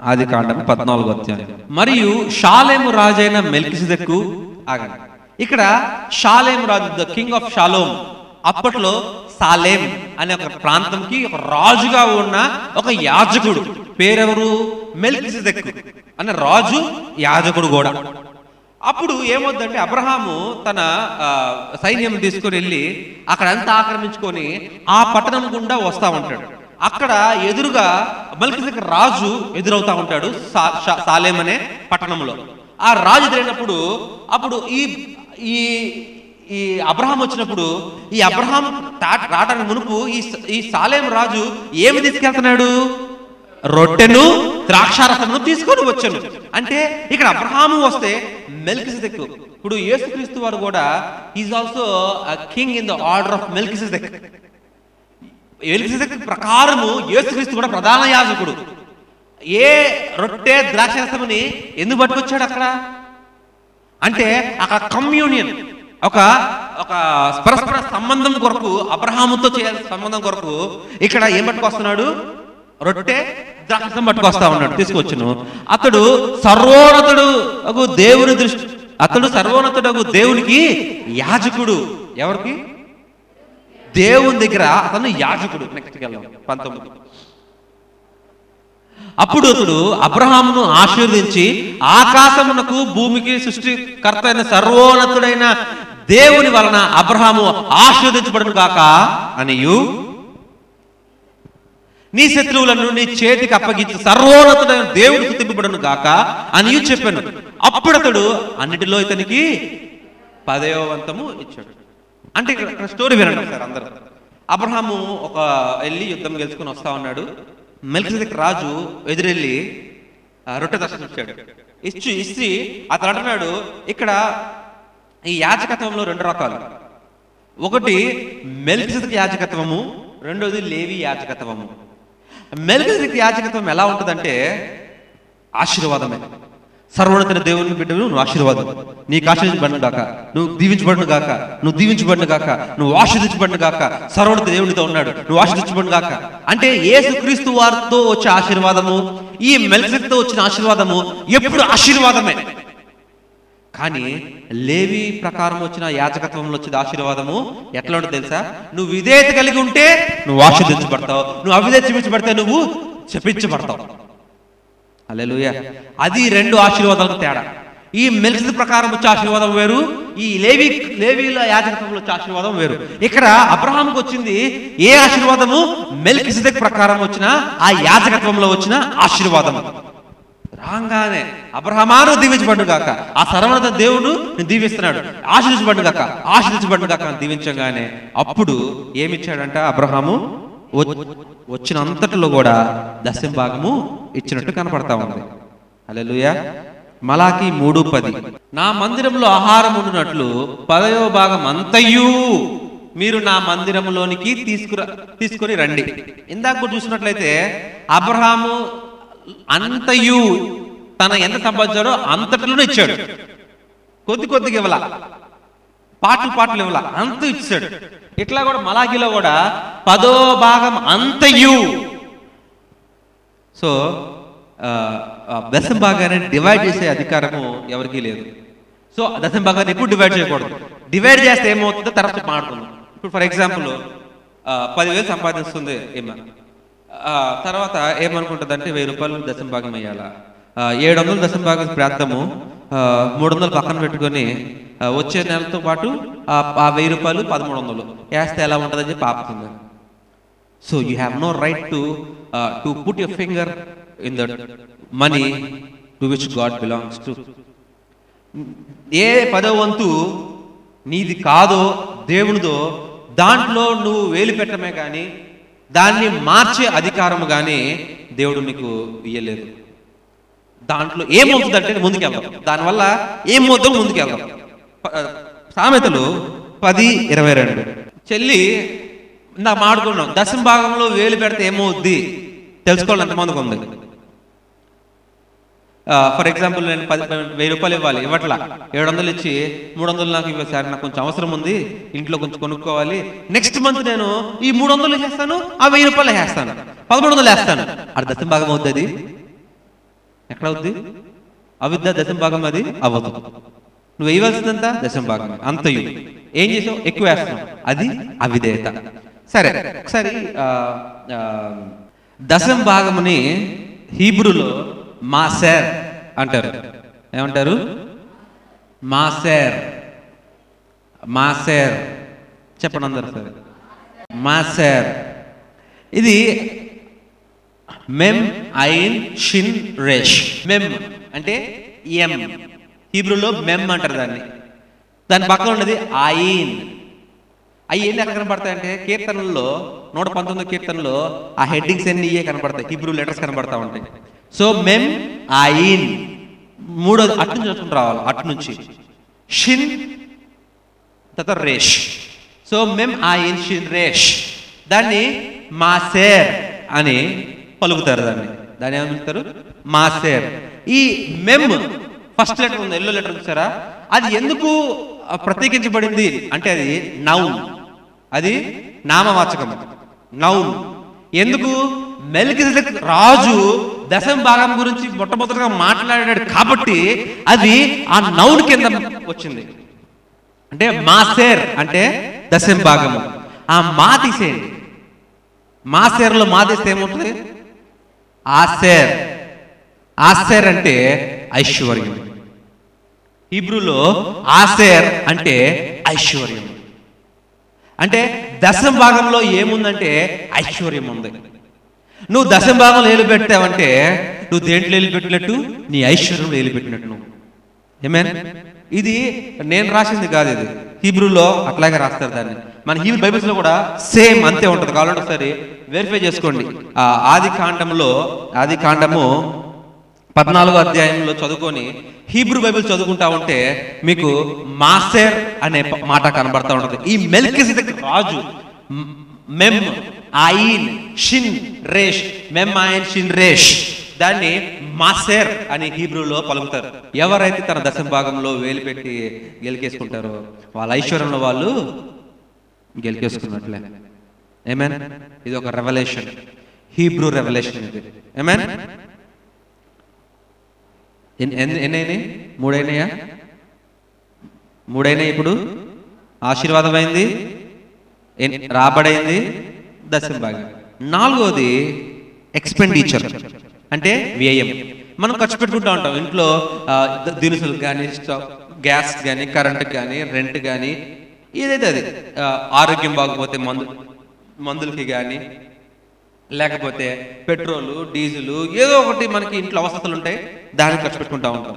ఆది కాండం పద్నాలుగు అధ్యాయం. మరియు షాలేము రాజైన మెల్కిసిదెక్కు ఆగండి. ఇక్కడ షాలేము రాజు ద కింగ్ ఆఫ్ షాలోమ్ అప్పట్లో సాలేం అనే ఒక ప్రాంతంకి ఒక రాజుగా ఉన్న ఒక యాజకుడు. పేరెవరు? మెల్కిసిదెక్కు అనే రాజు యాజకుడు కూడా. అప్పుడు ఏమవుతుందంటే అబ్రహాము తన సైన్యం తీసుకొని వెళ్ళి అక్కడంతా ఆక్రమించుకొని ఆ పట్టణం గుండా వస్తా ఉంటాడు. అక్కడ ఎదురుగా మల్కిజెదెక్ రాజు ఎదురవుతా ఉంటాడు సాలేం అనే పట్టణంలో. ఆ రాజు ఎదురైనప్పుడు అప్పుడు ఈ ఈ ఈ అబ్రహాం వచ్చినప్పుడు ఈ అబ్రహాం రావడానికి మునుపు ఈ ఈ సాలేం రాజు ఏమి తీసుకెళ్తున్నాడు? రొట్టెను ద్రాక్షారసమును తీసుకొని వచ్చాను. అంటే ఇక్కడ అబ్రహాము వస్తే మెల్కిసెదెక్. ఇప్పుడు యేసుక్రీస్తు వారు కూడా is also king in the order of Melchizedek. Melchizedek ప్రకారము యేసుక్రీస్తు కూడా ప్రధాన యాజకుడు. ఏ రొట్టె ద్రాక్షరసముని ఎందుకు పట్టుకొచ్చాడు అక్కడ? అంటే అక్కడ కమ్యూనియన్. ఒక ఒక పరస్పర సంబంధం కొరకు అబ్రహాముతో చేయాల్సిన సంబంధం కొరకు ఇక్కడ ఏం పట్టుకొస్తున్నాడు? రొట్టె ద్రాక్షం పట్టుకొస్తా ఉన్నాడు తీసుకొచ్చును. అతడు సర్వోన్నతుడు అగు దేవుని దృష్టి అతడు సర్వోన్నతుడు దేవునికి యాజకుడు. ఎవరికి? దేవుని దగ్గర అతను యాజకుడు. నెక్స్ట్కి వెళ్దాం పంతొమ్మిది. అప్పుడు అతడు అబ్రహామును ఆశీర్వదించి ఆకాశమునకు భూమికి సృష్టికర్త అయిన సర్వోన్నతుడైన దేవుని వలన అబ్రహాము ఆశీర్వదించబడును గాక అనియు. నీ శత్రువులను నీ చేతికి అప్పగించి సర్వోన్నతుడైన దేవుడికి తిప్పబడును గాక అనియు చెప్పాను. అప్పుడు అతడు అన్నిటిలో ఇతనికి పదవ వంతము ఇచ్చాడు. అంటే ఇక్కడ స్టోరీ వినండి సార్ అందరూ. అబ్రహాము ఒక వెళ్ళి యుద్ధం గెలుచుకుని వస్తా ఉన్నాడు. మెల్కిసెదెక్ రాజు ఎదురెళ్ళి రొట్టె దర్శనం ఇచ్చాడు ఇచ్చి ఇచ్చి అతను అంటున్నాడు ఇక్కడ ఈ యాజకత్వంలో రెండు రకాలు. ఒకటి మెల్కిసెదెక్ యాజకత్వము రెండోది లేవి యాజకత్వము. మెల్కిసెదెక్ యాజకత్వం ఎలా ఉంటుందంటే ఆశీర్వాదమే. సర్వోన్నతన దేవుని బిడ్డలు నువ్వు ఆశీర్వాదం. నీకు ఆశీర్వదించబడిన గాక నువ్వు దీవించబడిన గాక నువ్వు దీవించబడిన గాక నువ్వు ఆశీర్దించబడిన గాక సర్వోన్నత దేవునితో ఉన్నాడు. నువ్వు ఆశీర్దించబడిన గాక అంటే ఏసుక్రీస్తు వారితో వచ్చే ఆశీర్వాదము ఈ మెల్కిసెదెక్తో వచ్చిన ఆశీర్వాదము ఎప్పుడు ఆశీర్వాదమే. కానీ లేవి ప్రకారం వచ్చిన యాజకత్వంలో వచ్చిన ఆశీర్వాదము ఎట్లా ఉంటుంది తెలుసా? నువ్వు విధేయత కలిగి ఉంటే నువ్వు ఆశీర్దించబడతావు నువ్వు అవిధేయత చూపించబడితే నువ్వు చెప్పించబడతావు. అలెలుయ అది రెండు ఆశీర్వాదాలకు తేడా. ఈ మెలిసి ప్రకారం వచ్చే ఆశీర్వాదం వేరు ఈ లేవి లేవీల యాజకత్వంలో వచ్చే ఆశీర్వాదం వేరు. ఇక్కడ అబ్రహాంకి వచ్చింది ఏ ఆశీర్వాదము? మెల్కిసిదక్ ప్రకారం వచ్చిన ఆ యాజకత్వంలో వచ్చిన ఆశీర్వాదము. రాగానే అబ్రహమాను దీవించబడ్డు గాక ఆ సర్వనత దేవుడు దీవిస్తున్నాడు. ఆశీర్దించబడ్డు గాక ఆశీర్దించబడ్డు గాక అని దీవించగానే అప్పుడు ఏమిచ్చాడంట అబ్రహాము? వచ్చినంతటిలో వచ్చిన అంతటిలో కూడా దశం భాగము ఇచ్చినట్టు కనపడతా ఉంది. అలెలుయ మలాకి మూడు పది. నా మందిరంలో ఆహారం ఉండినట్లు పదయో భాగం అంతయు. మీరు నా మందిరంలోనికి తీసుకురా తీసుకొని రండి. ఇందాక చూసినట్లయితే అబ్రహాము అంతయు తన ఎంత సంపాదించాడో అంతటిలోనే ఇచ్చాడు. కొద్ది కొద్దిగా ఇవ్వాల. పాటలు పాటలు ఇవ్వాల. అంత ఇచ్చాడు. ఇట్లా కూడా మలాగిలో కూడా పదో భాగం అంతయు. సో దశం భాగాన్ని డివైడ్ చేసే అధికారము ఎవరికీ లేదు. సో దశం భాగాన్ని ఎప్పుడు డివైడ్ చేయకూడదు. డివైడ్ చేస్తే ఏమవుతుందో తర్వాత మాట్లాడుకుందాం. ఇప్పుడు ఫర్ ఎగ్జాంపుల్ పదివేలు సంపాదిస్తుంది ఏమన్నా. తర్వాత ఏమనుకుంటుంది అంటే వెయ్యి రూపాయలు దశం భాగం వేయాలా? ఏడు వందలు దశం భాగం ప్రాంతము మూడు వందలు పక్కన పెట్టుకొని వచ్చే నెలతో పాటు ఆ ఆ వెయ్యి రూపాయలు పదమూడు వందలు. వేస్తే ఎలా ఉంటుందని చెప్పి ఆపుతుంది. So you have no right to to put your finger in the money to which God belongs to a పదో వంతు నీది కాదో దేవునిదో దాంట్లో నువ్వు వేలు పెట్టమే కానీ దాన్ని మార్చే అధికారము కానీ దేవుడు నీకు ఇయ్యలేదు. దాంట్లో ఏమవుతుందంటే ముందుకెళ్దాం. దానివల్ల ఏమవుతుందో ముందుకెళ్దాం. సామెతలు పది ఇరవై రెండు. చెల్లి ఇందా మాడుకున్నాం దశమ భాగంలో వేలు పెడితే ఏమవుద్ది? తెలుసుకోవాలి ఎంతమందికి ఉంది ఫర్ ఎగ్జాంపుల్ నేను పది వెయ్యి రూపాయలు ఇవ్వాలి ఇవ్వట్లా. ఏడు వందలు ఇచ్చి మూడు వందలు నాకు ఇవ్వ సార్ నాకు కొంచెం అవసరం ఉంది ఇంట్లో కొంచెం కొనుక్కోవాలి. నెక్స్ట్ మంత్ నేను ఈ మూడు వందలు వేస్తాను ఆ వెయ్యి రూపాయలు వేస్తాను పదమూడు వందలు వేస్తాను. అది దశం భాగం అవుద్ది అది? ఎక్కడ అవుద్ది? అవిద్య దశం భాగం అది? అవ్వదు. నువ్వు వేయవలసిందంతా దశం భాగం అంతయు ఏం చేసావు? ఎక్కువ వేస్తావు అది అవిధేయత. సరే ఒకసారి దశం భాగముని హీబ్రూలో మా సార్ అంటారు. ఏమంటారు? మా సార్. మా సార్. చెప్పండి అందరు మా సేర్. ఇది మెమ్ ఐన్ షిన్ రేష్. మెమ్ అంటే ఎం హీబ్రూలో మెమ్ అంటారు దాన్ని. దాని పక్కన ఉన్నది ఐన్. అవి ఏంటి ఎక్కడ అంటే కీర్తనల్లో నూట పంతొమ్మిది కీర్తనలో ఆ హెడ్డింగ్స్ అన్ని ఇవే కనబడతాయి? హీబ్రూ లెటర్స్ కనబడతా ఉంటాయి. సో మెమ్ ఆయిన్. మూడోది అటు నుంచి చదువుకుంటూ రావాలి అటు నుంచి. షిన్ తర్వాత రేష్. సో మెమ్ ఆయిన్ షిన్ రేష్. దాన్ని మాసేర్ అని పలుకుతారు దాన్ని. దాన్ని ఏమంటారు మాసేర్. ఈ మెమ్ ఫస్ట్ లెటర్ ఉంది ఎల్లో లెటర్ చూసారా అది ఎందుకు ప్రత్యేకించబడింది? అంటే అది నౌన్. అది నామవాచకం. నౌన్. ఎందుకు? మెల్కిజెదెక్ రాజు దశం భాగం గురించి మొట్టమొదటిగా మాట్లాడాడు కాబట్టి అది ఆ నౌన్ కింద వచ్చింది. అంటే మాసేర్ అంటే దశం భాగము. ఆ మా తీసేయండి. మాసేర్లో మా తీస్తే ఏమవుతుంది? ఆసేర్. ఆసేర్ అంటే ఐశ్వర్యం. హీబ్రూలో ఆసేర్ అంటే ఐశ్వర్యం. అంటే దశం భాగంలో ఏముందంటే ఐశ్వర్యం ఉంది. నువ్వు దశం భాగంలో ఏలు పెట్టావంటే నువ్వు దేంట్లో ఏలు పెట్టినట్టు? నీ ఐశ్వర్యంలో ఏలు పెట్టినట్టు నువ్వు. ఇది నేను రాసింది కాదు ఇది. హీబ్రూలో అట్లాగే రాస్తారు దాన్ని. మన హీబ్రూ బైబిల్స్లో కూడా సేమ్ అంతే ఉంటుంది. కావాలంటే ఒకసారి వెరిఫై చేసుకోండి. ఆ ఆది కాండంలో ఆది కాండము పద్నాలుగో అధ్యాయంలో చదువుకొని హీబ్రూ బైబిల్ చదువుకుంటా ఉంటే మీకు మాసేర్ అనే మాట కనబడతా ఉంటుంది. ఈ మెల్కిసిదక్ రాజు మెమ్ ఆయిన్ షిన్ రేష్ మెమ్ షిన్ రేష్ దాన్ని మాసేర్ అని హీబ్రూలో పలుకుతారు. ఎవరైతే తన దశం భాగంలో వేలు పెట్టి గెలికేసుకుంటారో వాళ్ళ ఐశ్వర్యంలో వాళ్ళు గెలికేసుకున్నట్లే. ఏమేన్ ఇది ఒక రెవల్యూషన్ హీబ్రూ రెవల్యూషన్ ఇది. ఏమేన్ ఎన్నైనాయి? మూడైనాయా? మూడైనాయి ఇప్పుడు? ఆశీర్వాదమైంది రాబడైంది దశం భాగం నాలుగోది ఎక్స్పెండిచర్ అంటే వ్యయం. మనం ఖర్చు పెట్టుకుంటూ ఉంటాం. ఇంట్లో దినుసులు కానీ గ్యాస్ కానీ కరెంట్ కానీ రెంట్ కానీ ఏదైతే అది ఆరోగ్యం బాగపోతే మందు మందులకి కానీ లేకపోతే పెట్రోలు డీజిల్ ఏదో ఒకటి మనకి ఇంట్లో అవసరాలు ఉంటాయి దానికి ఖర్చు పెట్టుకుంటూ ఉంటాం.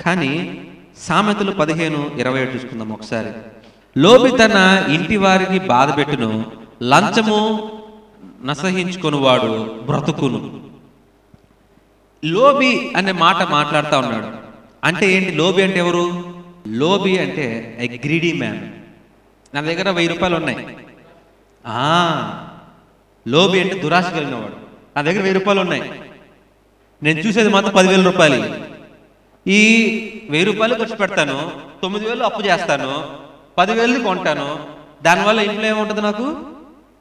కానీ సామెతలు పదిహేను ఇరవై ఏడు చూసుకుందాం ఒకసారి. లోబి తన ఇంటి వారిని బాధ పెట్టును లంచము నసహించుకొని వాడు బ్రతుకును. లోబి అనే మాట మాట్లాడుతూ ఉన్నాడు. అంటే ఏంటి? లోబి అంటే ఎవరు? లోబి అంటే ఐ గ్రీడీ మ్యాన్ నా దగ్గర వెయ్యి రూపాయలు ఉన్నాయి. ఆ లోబి అంటే దురాశ కలిగినవాడు. నా దగ్గర వెయ్యి రూపాయలు ఉన్నాయి. నేను చూసేది మాత్రం పదివేల రూపాయలు. ఈ వెయ్యి రూపాయలు ఖర్చు పెడతాను తొమ్మిది వేలు అప్పు చేస్తాను పదివేలు కొంటాను దానివల్ల ఇంట్లో ఏముంటుంది నాకు?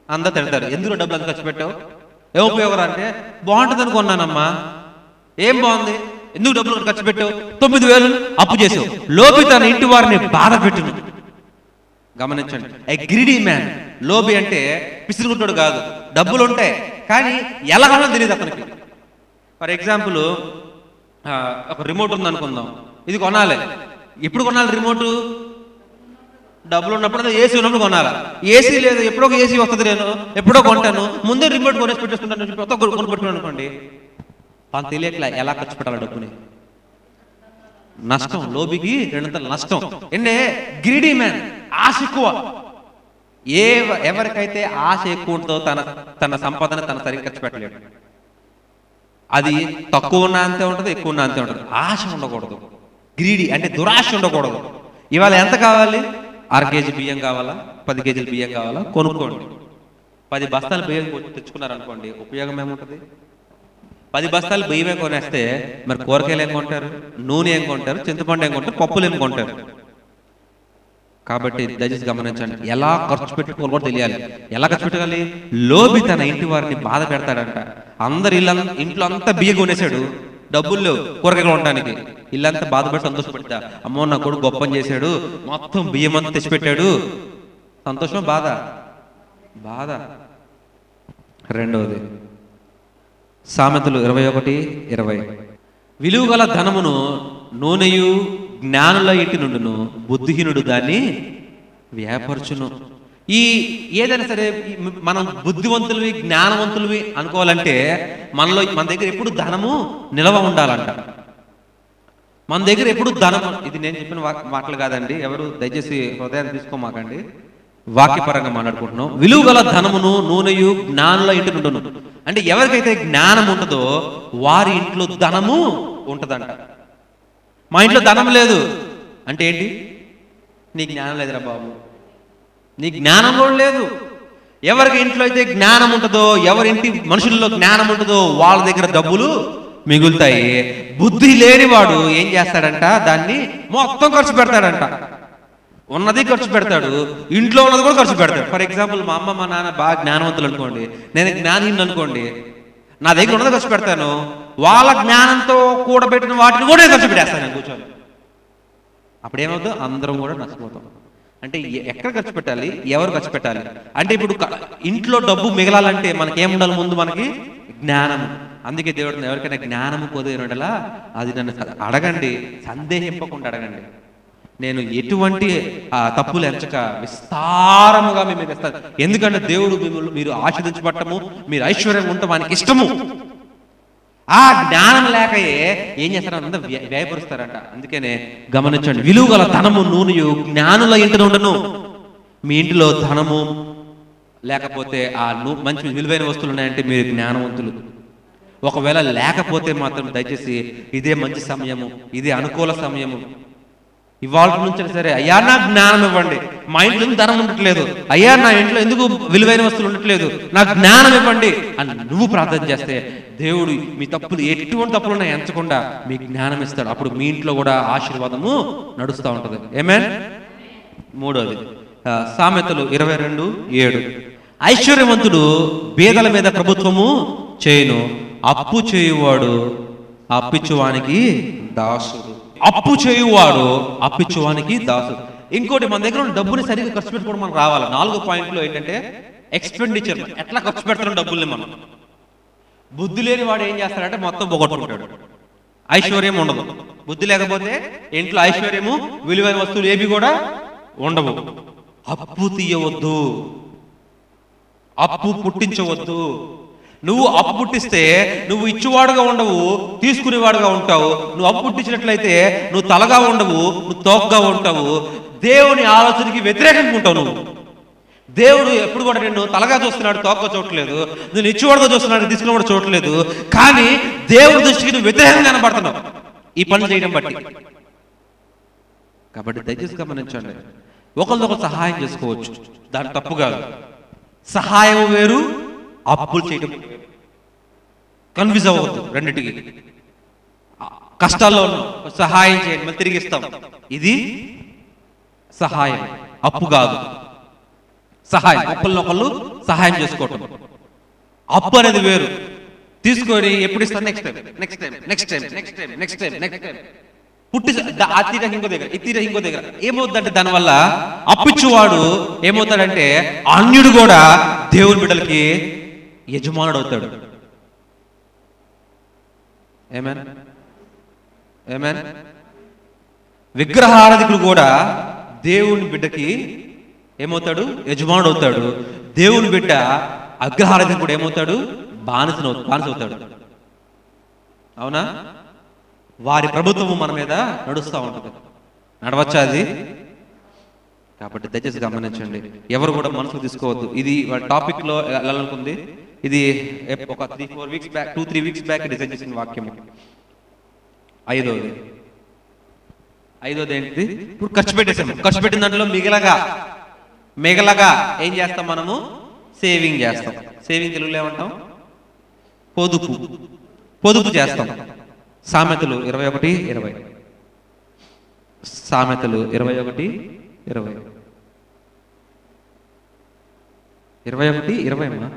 అందరు తిడతారు. ఎందుకు డబ్బులు అంత ఖర్చు పెట్టావు? ఏం ఉపయోగం అంటే బాగుంటుందని కొన్నానమ్మా. ఏం బాగుంది? ఎందుకు డబ్బులు ఖర్చు పెట్టావు? తొమ్మిది వేలు అప్పు చేసావు. లోపి తన ఇంటి వారిని బాధ పెట్టును గమనించండి. ఎ గ్రీడీ మ్యాన్ లోబి అంటే పిసిరుగుంటాడు కాదు. డబ్బులు ఉంటాయి కానీ ఎలా తెలియదు అతనికి. ఫర్ ఎగ్జాంపుల్ ఒక రిమోట్ ఉంది అనుకుందాం ఇది కొనాలి. ఎప్పుడు కొనాలి రిమోట్ డబ్బులు ఉన్నప్పుడు ఏసీ ఉన్నప్పుడు కొనాలి? ఏసీ లేదు ఎప్పుడో ఒక ఏసీ వస్తుంది నేను ఎప్పుడో కొంటాను. ముందే రిమోట్ కొనేసి పెట్టేసుకుంటాను మొత్తం కొత్త కొను పెట్టుకున్నాను అనుకోండి. పని తెలియట్లే ఎలా ఖర్చు పెట్టాలి డబ్బుని? నష్టం లోబికి రెండంతల నష్టం. అంటే గ్రీడీ మ్యాన్ ఆశ ఎక్కువ. ఏ ఎవరికైతే ఆశ ఎక్కువ ఉంటుందో తన తన సంపాదన తన సరిగ్గా ఖర్చు పెట్టలేడు. అది తక్కువ ఉన్న అంతే ఉంటుంది ఎక్కువ ఉన్న అంతే ఉంటుంది. ఆశ ఉండకూడదు. గ్రీడీ అంటే దురాశ ఉండకూడదు. ఇవాళ ఎంత కావాలి? అర కేజీ బియ్యం కావాలా? పది కేజీలు బియ్యం కావాలా? కొనుక్కోండి. పది బస్తాలు బియ్యం తెచ్చుకున్నారనుకోండి ఉపయోగం ఏముంటుంది? పది బస్తాలు బియ్యమే కొనేస్తే మరి కూరగాయలు ఏం కొంటారు? నూనె ఏం కొంటారు? చింతపండు ఏం కొంటారు? పప్పులు ఏం కొంటారు? కాబట్టి దయచేసి గమనించండి. ఎలా ఖర్చు పెట్టుకోవాలి కూడా తెలియాలి. ఎలా ఖర్చు పెట్టాలి లోబి తన ఇంటి వారిని బాధ పెడతాడంట. అందరి ఇళ్ళ ఇంట్లో అంతా బియ్య కొనేశాడు. డబ్బులు లేవు కూరగాయలు ఉండడానికి ఇల్లంతా బాధపడి సంతోషపడతా అమ్మో నా కొడుకు గొప్పం చేశాడు. మొత్తం బియ్యం అంతా తెచ్చిపెట్టాడు. సంతోషం బాధ? బాధ. రెండవది. సామెతలు ఇరవై ఒకటి ఇరవై. విలువగల ధనమును నూనెయు జ్ఞానుల ఇంటి నుండును బుద్ధిహీనుడు దాన్ని వ్యాపరచును. ఈ ఏదైనా సరే మనం బుద్ధివంతులవి జ్ఞానవంతులవి అనుకోవాలంటే మనలో మన దగ్గర ఎప్పుడు ధనము నిలవ ఉండాలంట. మన దగ్గర ఎప్పుడు ధనం ఇది నేను చెప్పిన మాటలు కాదండి. ఎవరు దయచేసి హృదయాన్ని తీసుకోమాకండి. వాక్యపరంగా మాట్లాడుకుంటున్నాం. విలువగల ధనమును నూనెయు జ్ఞానుల ఇంటి నుండును అంటే ఎవరికైతే జ్ఞానం ఉంటుందో వారి ఇంట్లో ధనము ఉంటదంట. మా ఇంట్లో ధనం లేదు. అంటే ఏంటి? నీ జ్ఞానం లేదురా బాబు. నీ జ్ఞానం కూడా లేదు. ఎవరికి ఇంట్లో అయితే జ్ఞానం ఉంటుందో ఎవరింటి మనుషుల్లో జ్ఞానం ఉంటుందో వాళ్ళ దగ్గర డబ్బులు మిగులుతాయి. బుద్ధి లేనివాడు ఏం చేస్తాడంట? దాన్ని మొత్తం ఖర్చు పెడతాడంట. ఉన్నది ఖర్చు పెడతాడు ఇంట్లో ఉన్నది కూడా ఖర్చు పెడతాడు. ఫర్ ఎగ్జాంపుల్ మా అమ్మ మా నాన్న బాగా జ్ఞానవంతులు అనుకోండి. నేను జ్ఞానహీనులు అనుకోండి. నా దగ్గర ఉన్నది ఖర్చు పెడతాను. వాళ్ళ జ్ఞానంతో కూడబెట్టిన వాటిని కూడా ఖర్చు పెట్టేస్తాను నేను కూర్చొని. అప్పుడు అందరం కూడా నష్టపోతాం. అంటే ఎక్కడ ఖర్చు పెట్టాలి? ఎవరు ఖర్చు పెట్టాలి? అంటే ఇప్పుడు ఇంట్లో డబ్బు మిగలాలంటే మనకి ఏముండాలి ముందు మనకి జ్ఞానము. అందుకే దేవుడు ఎవరికైనా జ్ఞానము పొందినలా అది నన్ను అడగండి సందేహింపకుండా అడగండి. నేను ఎటువంటి ఆ, తప్పులు ఎంచక విస్తారముగా మీ మీద ఇస్తాను ఎందుకంటే దేవుడు మిమ్మల్ని మీరు ఆశీర్దించబట్టము మీరు ఐశ్వర్యంగా ఉండటం ఆయనకి ఇష్టము. ఆ జ్ఞానం లేకయే ఏం చేస్తారంటే వ్య- వ్యయపరుస్తారంట అందుకనే గమనించండి విలువ గల ధనము నూనెయు జ్ఞానుల ఇంటి ఉండను మీ ఇంటిలో ధనము లేకపోతే ఆ ను- మంచి విలువైన వస్తువులు ఉన్నాయంటే మీరు జ్ఞానవంతులు ఒకవేళ లేకపోతే మాత్రం దయచేసి ఇదే మంచి సమయము ఇదే అనుకూల సమయము ఇవాళ నుంచి సరే అయ్యా నా జ్ఞానం ఇవ్వండి. మా ఇంట్లో ఎందుకు ధనం ఉండట్లేదు? అయ్యా నా ఇంట్లో ఎందుకు విలువైన వస్తువులు ఉండట్లేదు? నా జ్ఞానం ఇవ్వండి. అని నువ్వు ప్రార్థన చేస్తే దేవుడు మీ తప్పులు ఎటువంటి తప్పులు ఎంచకుండా మీ జ్ఞానం ఇస్తాడు. అప్పుడు మీ ఇంట్లో కూడా ఆశీర్వాదము నడుస్తూ ఉంటుంది. ఏమేన్ మూడోది సామెతలు ఇరవై రెండు ఏడు. ఐశ్వర్యవంతుడు బీదల మీద ప్రభుత్వము చేయను. అప్పు చేయువాడు అప్పిచ్చువానికి దాసుడు. అప్పు చేయువాడు అప్పిచ్చువానికి దాసుడు. ఇంకోటి మన దగ్గర ఉన్న డబ్బుని సరిగ్గా ఖర్చు పెట్టుకోవడం మనకు రావాలి? నాలుగు పాయింట్లో ఏంటంటే ఎక్స్పెండిచర్ ఎట్లా ఖర్చు పెడతాం డబ్బుల్ని మనం? బుద్ధి లేని వాడు ఏం చేస్తాడంటే మొత్తం పోగొట్టుకుంటాడు. ఐశ్వర్యం ఉండదు. బుద్ధి లేకపోతే ఇంట్లో ఐశ్వర్యము విలువైన వస్తువులు ఏవి కూడా ఉండవు. అప్పు తీయవద్దు. అప్పు పుట్టించవద్దు. నువ్వు అప్పు పుట్టిస్తే నువ్వు ఇచ్చేవాడుగా ఉండవు తీసుకునేవాడుగా ఉంటావు. నువ్వు అప్పు పుట్టించినట్లయితే నువ్వు తలగా ఉండవు నువ్వు తోకగా ఉంటావు. దేవుని ఆలోచనకి వ్యతిరేకంగా ఉంటావు నువ్వు. దేవుడు ఎప్పుడు కూడా నిన్ను తలగా చూస్తున్నాడు తోక చూడట్లేదు. నేను ఇచ్చేవాడుగా చూస్తున్నాడు తీసుకుని కూడా చూడట్లేదు. కానీ దేవుడి దృష్టికి నువ్వు వ్యతిరేకంగా కనబడుతున్నావు. ఈ పని చేయడం బట్టి. కాబట్టి దయచేసి గమనించండి. ఒకరిదొకరు సహాయం చేసుకోవచ్చు. దాని తప్పు కాదు. సహాయం వేరు అప్పులు చేయడం కన్ఫ్యూజ్ అవ్వద్దు రెండింటికి. కష్టాల్లో సహాయం చేయండి మళ్ళీ తిరిగి ఇస్తాం. ఇది సహాయం. అప్పు కాదు. సహాయం. ఒకళ్ళు సహాయం చేసుకోవటం. అప్పు అనేది వేరు. తీసుకొని ఎప్పుడు ఇస్తాను next time next time next time next time next time next time పుట్టి ద- ఆ తీర ఇంకో దగ్గర ఈ తీర ఇంకో దగ్గర. ఏమవుతుందంటే దానివల్ల అప్పిచ్చువాడు ఏమవుతాడంటే అన్యుడు కూడా దేవుని బిడ్డలకి యజమానుడు అవుతాడు. ఏమేన్ ఏమేన్ విగ్రహారాధికుడు కూడా దేవుని బిడ్డకి ఏమవుతాడు? యజమానుడు అవుతాడు. దేవుని బిడ్డ అగ్రహారాధికుడు ఏమవుతాడు? బానిసను బానిస అవుతాడు. అవునా? వారి ప్రభుత్వము మన మీద నడుస్తూ ఉంటుంది. నడవచ్చా అది? కాబట్టి దయచేసి గమనించండి. ఎవరు కూడా మనసుకు తీసుకోవద్దు. ఇది టాపిక్లో వెళ్ళాలనుకుంది ఇది ఒక three four weeks back two three weeks back design చేసిన వాక్యం ఐదోది. ఐదోది ఏంటిది? ఇప్పుడు ఖర్చు పెట్టేసాము ఖర్చు పెట్టిన దాంట్లో మిగలగా మిగలగా ఏం చేస్తాం మనము? సేవింగ్ చేస్తాం. సేవింగ్ తెలుగులో ఏమంటాం? పొదుపు. పొదుపు చేస్తాం. సామెతలు ఇరవై ఒకటి ఇరవై. సామెతలు ఇరవై ఒకటి ఇరవై. ఇరవై ఒకటి ఇరవై అమ్మా.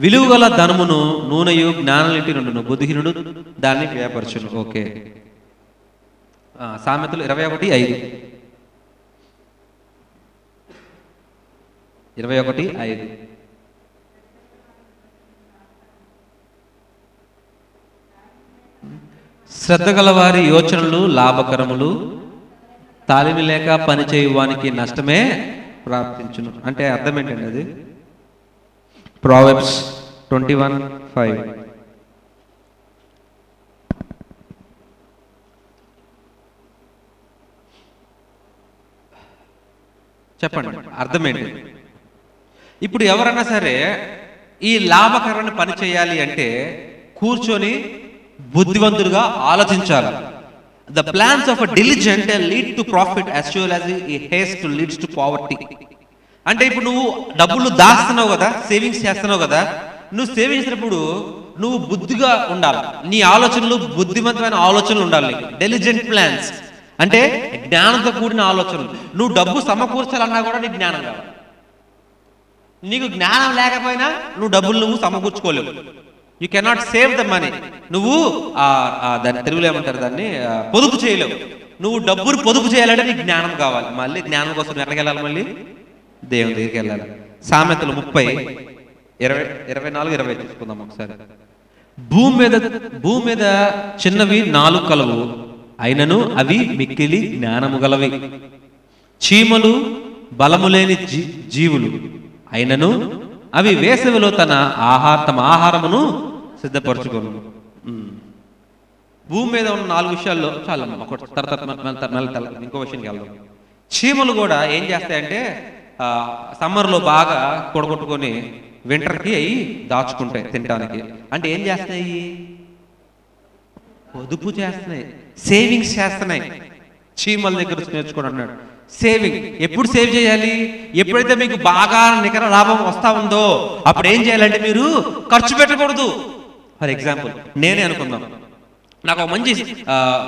విలువగల ధనమును నూనెయు జ్ఞానలింటి నుండును బుద్ధిహీనుడు దాన్ని వ్యాపరచును ఓకే. సామెతలు ఇరవై ఒకటి ఐదు. ఇరవై ఒకటి ఐదు. శ్రద్ధ గలవారి యోచనలు లాభకరములు తాలిమి లేక పనిచేయువానికి నష్టమే ప్రాప్తించును. అంటే అర్థం ఏంటండి అది? ప్రావెబ్స్ ట్వంటీ వన్ ఫైవ్ చెప్పండి అర్థమేంటి ఇప్పుడు ఎవరైనా సరే ఈ లాభకరమైన పని చేయాలి అంటే కూర్చొని బుద్ధివంతులుగా ఆలోచించాలి. The plans of a diligent lead to profit as you'll as ఈ లీడ్స్ టు పావర్టీ అంటే ఇప్పుడు నువ్వు డబ్బులు దాస్తున్నావు కదా సేవింగ్స్ చేస్తున్నావు కదా నువ్వు సేవింగ్ చేసినప్పుడు నువ్వు బుద్ధిగా ఉండాలి. నీ ఆలోచనలు బుద్ధిమంతమైన ఆలోచనలు ఉండాలి నీకు. డెలిజెంట్ ప్లాన్స్ అంటే జ్ఞానంతో కూడిన ఆలోచనలు. నువ్వు డబ్బు సమకూర్చాలన్నా కూడా నీకు జ్ఞానం కావాలి. నీకు జ్ఞానం లేకపోయినా నువ్వు డబ్బులు నువ్వు సమకూర్చుకోలేవు. You cannot save the money నువ్వు దాన్ని తెలుగులో ఏమంటారు దాన్ని? పొదుపు చేయలేవు. నువ్వు డబ్బులు పొదుపు చేయాలంటే నీకు జ్ఞానం కావాలి. మళ్ళీ జ్ఞానం కోసం ఎక్కడికి వెళ్ళాలి మళ్ళీ? దేవుని దగ్గరికి వెళ్ళాలి. సామెతలు ముప్పై ఇరవై ఇరవై నాలుగు ఇరవై చూసుకుందాం ఒకసారి. భూమి మీద భూమి మీద చిన్నవి నాలుగు కలవు అయినను అవి మిక్కిలి జ్ఞానము గలవి. చీమలు బలము లేని జీ- జీవులు అయినను అవి వేసవిలో తన ఆహార తమ ఆహారమును సిద్ధపరచుకోను. ఉమ్. భూమి మీద ఉన్న నాలుగు విషయాల్లో చాలా ఒక తర్వాత ఇంకో విషయానికి వెళ్దాం. చీమలు కూడా ఏం చేస్తాయంటే సమ్మర్లో బాగా కొడగొట్టుకొని వింటర్కి అవి దాచుకుంటాయి తినడానికి. అంటే ఏం చేస్తాయి పొదుపు చేస్తున్నాయి. సేవింగ్స్ చేస్తున్నాయి. చీమల దగ్గర నేర్చుకోండి అన్నాడు. సేవింగ్. ఎప్పుడు సేవ్ చేయాలి? ఎప్పుడైతే మీకు బాగా నికర లాభం వస్తా ఉందో అప్పుడు ఏం చేయాలంటే మీరు ఖర్చు పెట్టకూడదు. ఫర్ ఎగ్జాంపుల్ నేనే అనుకుందాం. నాకు ఒక మంచి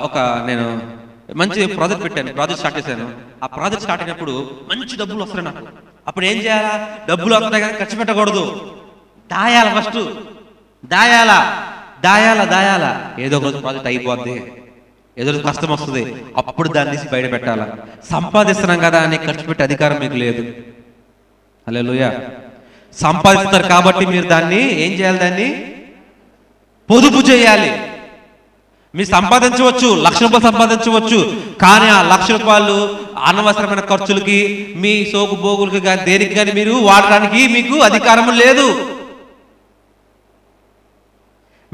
ఒక నేను మంచి ప్రాజెక్ట్ పెట్టాను ప్రాజెక్ట్ స్టార్ట్ చేశాను. ఆ ప్రాజెక్ట్ స్టార్ట్ అయినప్పుడు మంచి డబ్బులు వస్తాయి నాకు. అప్పుడు ఏం చేయాలా? డబ్బులు వస్తాయి కానీ ఖర్చు పెట్టకూడదు. దాయాల ఫస్ట్ దాయాలా దాయాల దాయాల. ఏదో ఒక రోజు ప్రాజెక్ట్ అయిపోద్ది. ఏదో రోజు కష్టం వస్తుంది. అప్పుడు దాన్ని తీసి బయట పెట్టాలా? సంపాదిస్తున్నాం కదా అని ఖర్చు పెట్టే అధికారం మీకు లేదు. హల్లెలూయా. సంపాదిస్తున్నారు కాబట్టి మీరు దాన్ని ఏం చేయాలి దాన్ని? పొదుపు చేయాలి. మీరు సంపాదించవచ్చు లక్ష రూపాయలు సంపాదించవచ్చు. కానీ ఆ లక్ష రూపాయలు అనవసరమైన ఖర్చులకి మీ సోకు బోగులకి కానీ దేనికి కానీ మీరు వాడడానికి మీకు అధికారం లేదు.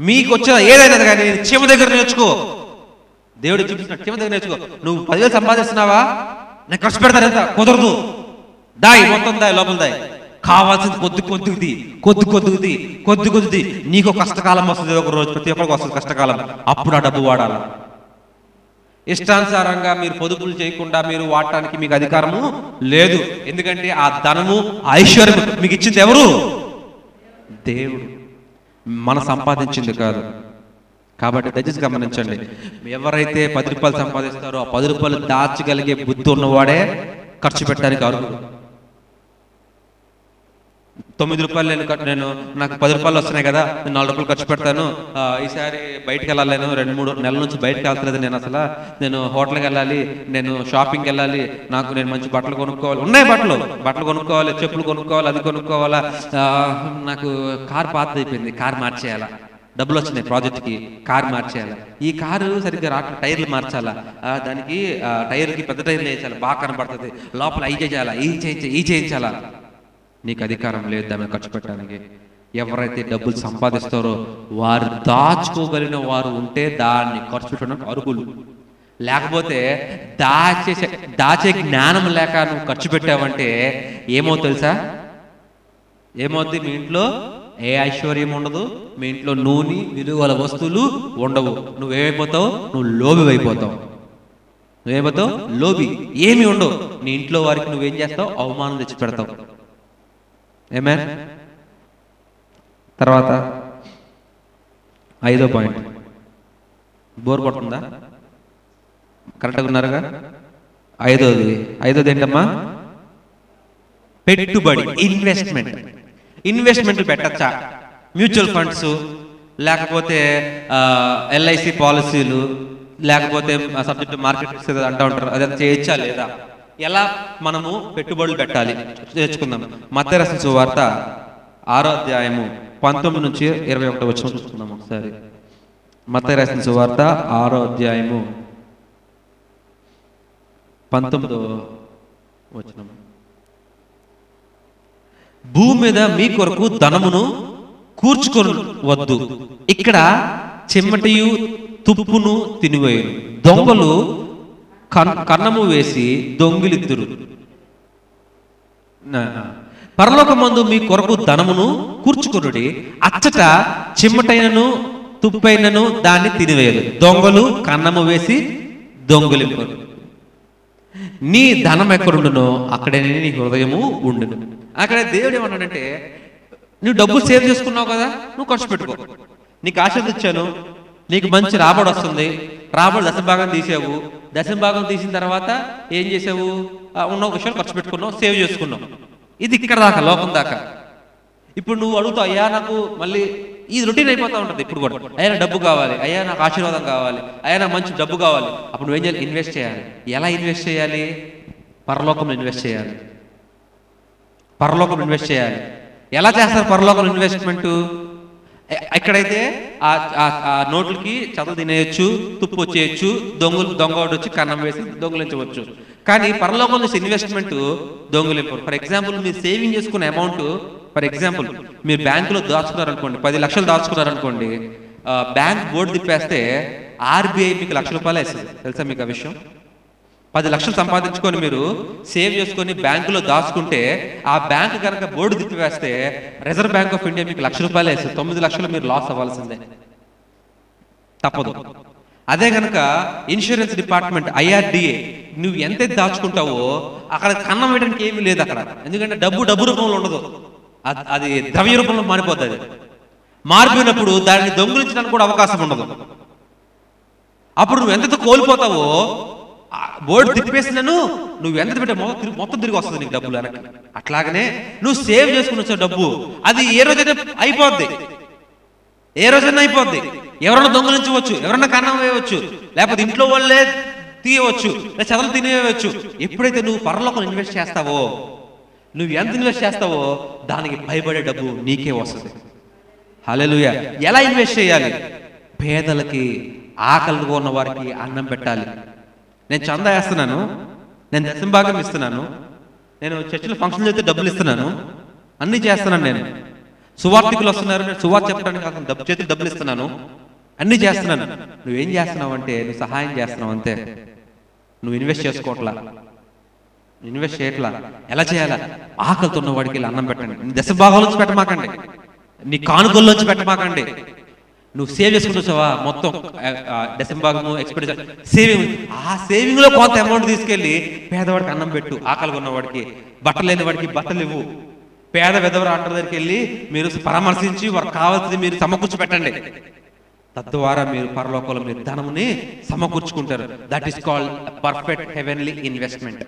మీకు వచ్చిన ఏదైనా కానీ చీమ దగ్గర నేర్చుకో. దేవుడు చూపించిన చీమ దగ్గర నేర్చుకో. నువ్వు పదివేలు సంపాదిస్తున్నావా? నేను ఖర్చు పెడతాను ఎంత? కుదరదు. దాయి మొత్తం దాయి లోపల దాయి. కావాల్సింది కొద్ది కొద్దిది కొద్ది కొద్దిది కొద్ది కొద్దిది. నీకు కష్టకాలం వస్తుంది ఒక రోజు ప్రతి ఒక్కరికి వస్తుంది కష్టకాలం. అప్పుడు ఆ డబ్బు వాడాలి? ఇష్టానుసారంగా మీరు పొదుపులు చేయకుండా మీరు వాడటానికి మీకు అధికారము లేదు. ఎందుకంటే ఆ ధనము ఐశ్వర్యం మీకు ఇచ్చింది ఎవరు? దేవుడు. మన సంపాదించింది కాదు. కాబట్టి దయచేసి గమనించండి. ఎవరైతే పది రూపాయలు సంపాదిస్తారో ఆ పది రూపాయలు దాచగలిగే బుద్ధి ఉన్నవాడే ఖర్చు పెట్టడానికి అర్హుడు. తొమ్మిది రూపాయలు నేను నేను నాకు పది రూపాయలు వస్తున్నాయి కదా నేను నాలుగు రూపాయలు ఖర్చు పెడతాను. ఈసారి బయటకు వెళ్ళాలను రెండు మూడు నెలల నుంచి బయటకు వెళ్తలేదు నేను అసలు. నేను హోటల్కి వెళ్ళాలి నేను షాపింగ్కి వెళ్ళాలి నాకు నేను మంచి బట్టలు కొనుక్కోవాలి. ఉన్నాయి బట్టలు బట్టలు కొనుక్కోవాలి చెప్పులు కొనుక్కోవాలి అది కొనుక్కోవాలా. నాకు కార్ పాత అయిపోయింది కార్ మార్చేయాలా. డబ్బులు వచ్చినాయి ప్రాజెక్ట్కి కార్ మార్చేయాలి. ఈ కారు సరిగ్గా రాక టైర్లు మార్చాలా. దానికి టైర్కి పెద్ద టైర్లు వేయించాలి బాగా కనబడుతుంది. లోపల ఈ చేయాలా ఈ చేయించాలి ఈ చేయించాలా. నీకు అధికారం లేదు దాన్ని ఖర్చు పెట్టడానికి. ఎవరైతే డబ్బులు సంపాదిస్తారో వారు దాచుకోగలిగిన వారు ఉంటే దాన్ని ఖర్చు పెట్టడానికి అర్హులు. లేకపోతే దాచే దాచే జ్ఞానం లేక నువ్వు ఖర్చు పెట్టావంటే ఏమో తెలుసా? ఏమవుద్ది? మీ ఇంట్లో ఏ ఐశ్వర్యం ఉండదు మీ ఇంట్లో నూనె విలువల వస్తువులు ఉండవు. నువ్వేమైపోతావు? నువ్వు లోబి అయిపోతావు నువ్వేమైపోతావు? లోబి. ఏమి ఉండవు. నీ ఇంట్లో వారికి నువ్వేం చేస్తావు? అవమానం తెచ్చి పెడతావు ఏమే తర్వాత ఐదో పాయింట్. బోర్ కొడుతుందా? కరెక్ట్గా ఉన్నారుగా? ఐదోది. ఐదోది ఏంటమ్మా? పెట్టుబడి ఇన్వెస్ట్మెంట్ ఇన్వెస్ట్మెంట్లు పెట్టచ్చా? మ్యూచువల్ ఫండ్స్ లేకపోతే ఎల్ఐసి పాలసీలు లేకపోతే సబ్జెక్ట్ మార్కెట్ అంటూ ఉంటారు. అదంతా చేయొచ్చా లేదా? ఎలా మనము పెట్టుబడులు పెట్టాలి? నేర్చుకుందాం. మధ్యరసం సువార్త ఆరో అధ్యాయము పంతొమ్మిది నుంచి ఇరవై ఒకటి వచ్చిన చూసుకుందాం ఒకసారి. మత్తరసన సువార్త ఆరో అధ్యాయము పంతొమ్మిదో వచనం. భూమి మీద మీ కొరకు ధనమును కూర్చుకొని వద్దు ఇక్కడ చెమ్మటియు తుప్పును తినివేయు దొంగలు కన్నము వేసి దొంగిలిద్దురు. పరలోకమందు మీ కొరకు ధనమును కూర్చుకొనుడి అచ్చట చిమ్మటైనను తుప్పైనను దాన్ని తినివేయదు. దొంగలు కన్నము వేసి దొంగలి నీ ధనం ఎక్కడుండునో అక్కడే నీ హృదయము ఉండును. అక్కడ దేవుడు ఏమన్నాడంటే నువ్వు డబ్బు సేవ్ చేసుకున్నావు కదా నువ్వు ఖర్చు పెట్టుకో. నీకు ఆశ తెచ్చాను నీకు మంచి రాబడి వస్తుంది. రాబడి దశభాగం తీసావు. దశభాగం తీసిన తర్వాత ఏం చేసావు? ఉన్న విషయాలు ఖర్చు పెట్టుకున్నావు సేవ్ చేసుకున్నావు. ఇది ఇక్కడ దాకా లోకం దాకా. ఇప్పుడు నువ్వు అడుగుతావు అయ్యా నాకు మళ్ళీ ఇది రొటీన్ అయిపోతా ఉంటుంది ఇప్పుడు కూడా. అయ్యా డబ్బు కావాలి. అయ్యా నాకు ఆశీర్వాదం కావాలి. అయ్యా నాకు మంచి డబ్బు కావాలి. అప్పుడు నువ్వేం చేయాలి? ఇన్వెస్ట్ చేయాలి. ఎలా ఇన్వెస్ట్ చేయాలి? పరలోకంలో ఇన్వెస్ట్ చేయాలి. పరలోకం ఇన్వెస్ట్ చేయాలి. ఎలా చేస్తారు పరలోకం ఇన్వెస్ట్మెంట్? ఎక్కడైతే ఆ ఆ- నోట్లకి చదువు తినేయచ్చు తుప్పు వచ్చేయచ్చు దొంగలు దొంగ ఒకటి వచ్చి కన్నం వేసి దొంగలించవచ్చు. కానీ పరలోకం నుంచి ఇన్వెస్ట్మెంట్ దొంగలింపరు. ఫర్ ఎగ్జాంపుల్ మీరు సేవింగ్ చేసుకున్న అమౌంట్ ఫర్ ఎగ్జాంపుల్ మీరు బ్యాంకులో దాచుకున్నారనుకోండి పది లక్షలు దాచుకున్నారనుకోండి బ్యాంక్ బోర్డు తిప్పేస్తే ఆర్బీఐ మీకు లక్ష రూపాయలు వేస్తుంది తెలుసా మీకు ఆ విషయం? పది లక్షలు సంపాదించుకొని మీరు సేవ్ చేసుకొని బ్యాంకులో దాచుకుంటే ఆ బ్యాంకు కనుక బోర్డు తిప్పివేస్తే రిజర్వ్ బ్యాంక్ ఆఫ్ ఇండియా మీకు లక్ష రూపాయలు వేస్తుంది. తొమ్మిది లక్షలు మీరు లాస్ అవ్వాల్సిందే. తప్పదు. అదే కనుక ఇన్సూరెన్స్ డిపార్ట్మెంట్ ఐఆర్డిఏ నువ్వు ఎంత దాచుకుంటావో అక్కడ కన్నం వేయడానికి ఏమీ లేదు అక్కడ. ఎందుకంటే డబ్బు డబ్బు రూపంలో ఉండదు. అది- ద్రవ్య రూపంలో మారిపోతుంది మారిపోయినప్పుడు దాన్ని దొంగిలించడానికి కూడా అవకాశం ఉండదు. అప్పుడు నువ్వు ఎంత కోల్పోతావో బోర్డు తిప్పేసినాను నువ్వు ఎంత పెట్టే మొత్తం మొత్తం తిరిగి వస్తుంది నీకు డబ్బులు వెనక్కి అట్లాగనే నువ్వు సేవ్ చేసుకుని వచ్చే డబ్బు అది ఏ రోజైనా అయిపోద్ది ఏ రోజైనా అయిపోద్ది. ఎవరైనా దొంగలించవచ్చు ఎవరైనా కన్నం వేయవచ్చు లేకపోతే ఇంట్లో వాళ్ళే తీయవచ్చు లేదా చదలు తినేయవచ్చు. ఎప్పుడైతే నువ్వు పరలోకం ఇన్వెస్ట్ చేస్తావో నువ్వు ఎంత ఇన్వెస్ట్ చేస్తావో దానికి భయపడే డబ్బు నీకే వస్తుంది. హల్లెలూయా. ఎలా ఇన్వెస్ట్ చేయాలి? పేదలకి ఆకలిగా ఉన్న వారికి అన్నం పెట్టాలి. నేను చందా వేస్తున్నాను నేను దశంభాగం ఇస్తున్నాను నేను చర్చిలో ఫంక్షన్ చేస్తే డబ్బులు ఇస్తున్నాను అన్నీ చేస్తున్నాను నేను. సువార్థికులు వస్తున్నారు నేను సువార్త చెప్పడానికి కాకుండా డబ్బు చేతికి డబ్బులు ఇస్తున్నాను అన్నీ చేస్తున్నాను. నువ్వేం చేస్తున్నావు అంటే నువ్వు సహాయం చేస్తున్నావు అంతే. నువ్వు ఇన్వెస్ట్ చేసుకోవట్లా. ఇన్వెస్ట్ చేయట్లా. ఎలా చేయాలా? ఆకలితో ఉన్న వాడికి వెళ్ళి అన్నం పెట్టండి. నీ దశ భాగంలోంచి పెట్టమాకండి. నీ కానుకల్లోంచి పెట్టమాకండి. నువ్వు సేవ్ చేసుకుంటూ వచ్చావా మొత్తం డిసెంబర్ ఎక్స్పెండిచర్ సేవింగ్ ఆ సేవింగ్లో కొంత అమౌంట్ తీసుకెళ్ళి పేదవాడికి అన్నం పెట్టు ఆకలిగా ఉన్నవాడికి బట్టలు లేని వాడికి బట్టలు ఇవ్వు. పేద విధవర ఆటల దగ్గరికి వెళ్ళి మీరు పరామర్శించి వారికి కావాల్సింది మీరు సమకూర్చి పెట్టండి. తద్వారా మీరు పరలోకంలో మీరు ధనముని సమకూర్చుకుంటారు. That is called perfect heavenly investment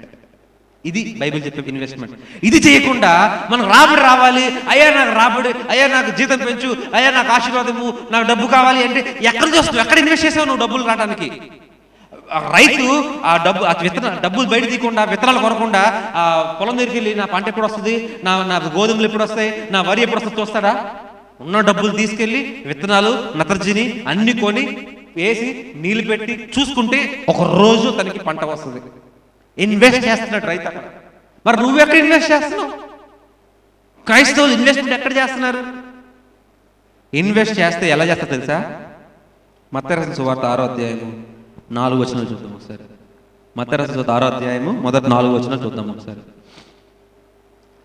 ఇది బైబిల్ చెప్పే ఇన్వెస్ట్మెంట్ ఇది చేయకుండా మనం రాబడి రావాలి అయ్యా నాకు రాబడి అయ్యా నాకు జీతం పెంచు అయ్యా నాకు ఆశీర్వాదము నాకు డబ్బు కావాలి అంటే ఎక్కడ చూస్తావు ఎక్కడ ఇన్వెస్ట్ చేసావు నువ్వు డబ్బులు రావడానికి రైతు ఆ డబ్బు ఆ విత్తన డబ్బులు బయట తీయకుండా విత్తనాలు కొనకుండా ఆ పొలం దగ్గరికి వెళ్ళి నా పంట ఎప్పుడు వస్తుంది? నా నా గోధుమలు ఎప్పుడు వస్తాయి? నా వరి ఎప్పుడు వస్తుంది చూస్తాడా? ఉన్న డబ్బులు తీసుకెళ్ళి విత్తనాలు నత్రజని అన్ని కొని వేసి నీళ్ళు పెట్టి చూసుకుంటే ఒక రోజు తనకి పంట వస్తుంది. ఇన్వెస్ట్ చేస్తున్నాడు రైతు అక్కడ. మరి నువ్వు ఎక్కడ ఇన్వెస్ట్ చేస్తున్నావు? క్రైస్తవులు ఇన్వెస్ట్మెంట్ ఎక్కడ చేస్తున్నారు? ఇన్వెస్ట్ చేస్తే ఎలా చేస్తా తెలుసా? మత్తరసం సువార్త ఆరో అధ్యాయము నాలుగు వచ్చిన చూద్దాం ఒకసారి. మత్తరసం సువార్త ఆరో అధ్యాయము మొదటి నాలుగు వచ్చిన చూద్దాం ఒకసారి.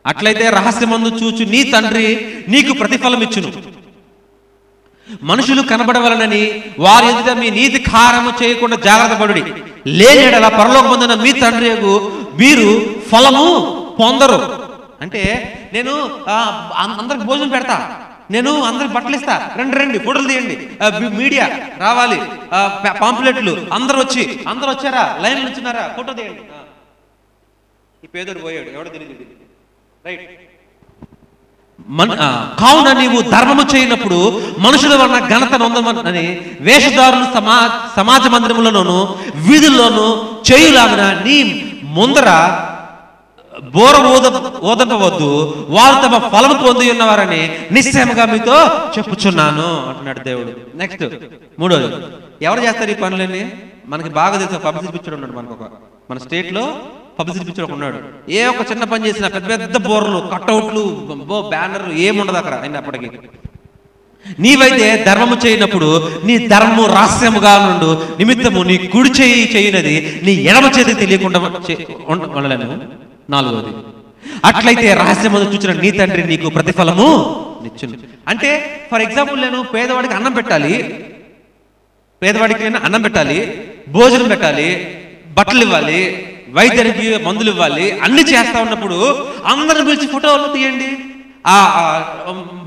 అట్లయితే రహస్యమందు చూచు నీ తండ్రి నీకు ప్రతిఫలం ఇచ్చును. మనుషులు కనబడవలనని వారి ఎదుట మీ నీతి కారము చేయకుండా జాగ్రత్త పడుడి. లేనిడల పరలోక పొందిన మీ తండ్రి మీరు ఫలము పొందరు. అంటే నేను అందరికి భోజనం పెడతా. నేను అందరికి బట్టలు ఇస్తా. రండి రండి ఫోటోలు తీయండి. మీడియా రావాలి. పాంప్లెట్లు. అందరు వచ్చి అందరు వచ్చారా? లైన్లు వచ్చినారా ఫోటో తీయండి. ఈ పేదోడు పోయాడు. ఎవడో తెలియదు. రైట్. కావున నీవు ధర్మము చేయనప్పుడు మనుషుల వలన ఘనత నొందమని వేషధారులు సమా సమాజ మందిరములలోను వీధుల్లోను చేయులాగిన నీ ముందర బోర ఊద ఊదంపవద్దు వారు తమ ఫలము పొంది ఉన్నవారని నిశ్చయముగా మీతో చెప్పుచున్నాను అంటున్నాడు దేవుడు. నెక్స్ట్ మూడోది. ఎవరు చేస్తారు ఈ పనులన్నీ? మనకి బాగా తెలుసు పబ్లిసిటీ పిచ్చర్ ఉన్నాడు మనకు ఒక మన స్టేట్లో పబ్లిసిటీ పిక్చర్ ఒక ఉన్నాడు ఏ ఒక చిన్న పని చేసినా పెద్ద పెద్ద బోర్లు కట్అవుట్లు బో బ్యానర్లు ఏముండదు అక్కడ అయినప్పటికీ నీవైతే ధర్మము చేయనప్పుడు నీ ధర్మము రహస్యముగా నుండు నిమిత్తము నీ కుడి చేయి చేయనది నీ ఎడమ చేతి తెలియకుండా ఉండలేను. నాలుగవది. అట్లయితే రహస్యము చూచిన నీ తండ్రి నీకు ప్రతిఫలము నిచ్చును. అంటే ఫర్ ఎగ్జాంపుల్ నేను పేదవాడికి అన్నం పెట్టాలి పేదవాడికి నేను అన్నం పెట్టాలి భోజనం పెట్టాలి బట్టలు ఇవ్వాలి వైద్యానికి మందులు ఇవ్వాలి అన్ని చేస్తా ఉన్నప్పుడు అందరిని పిలిచి ఫోటోలు తీయండి. ఆ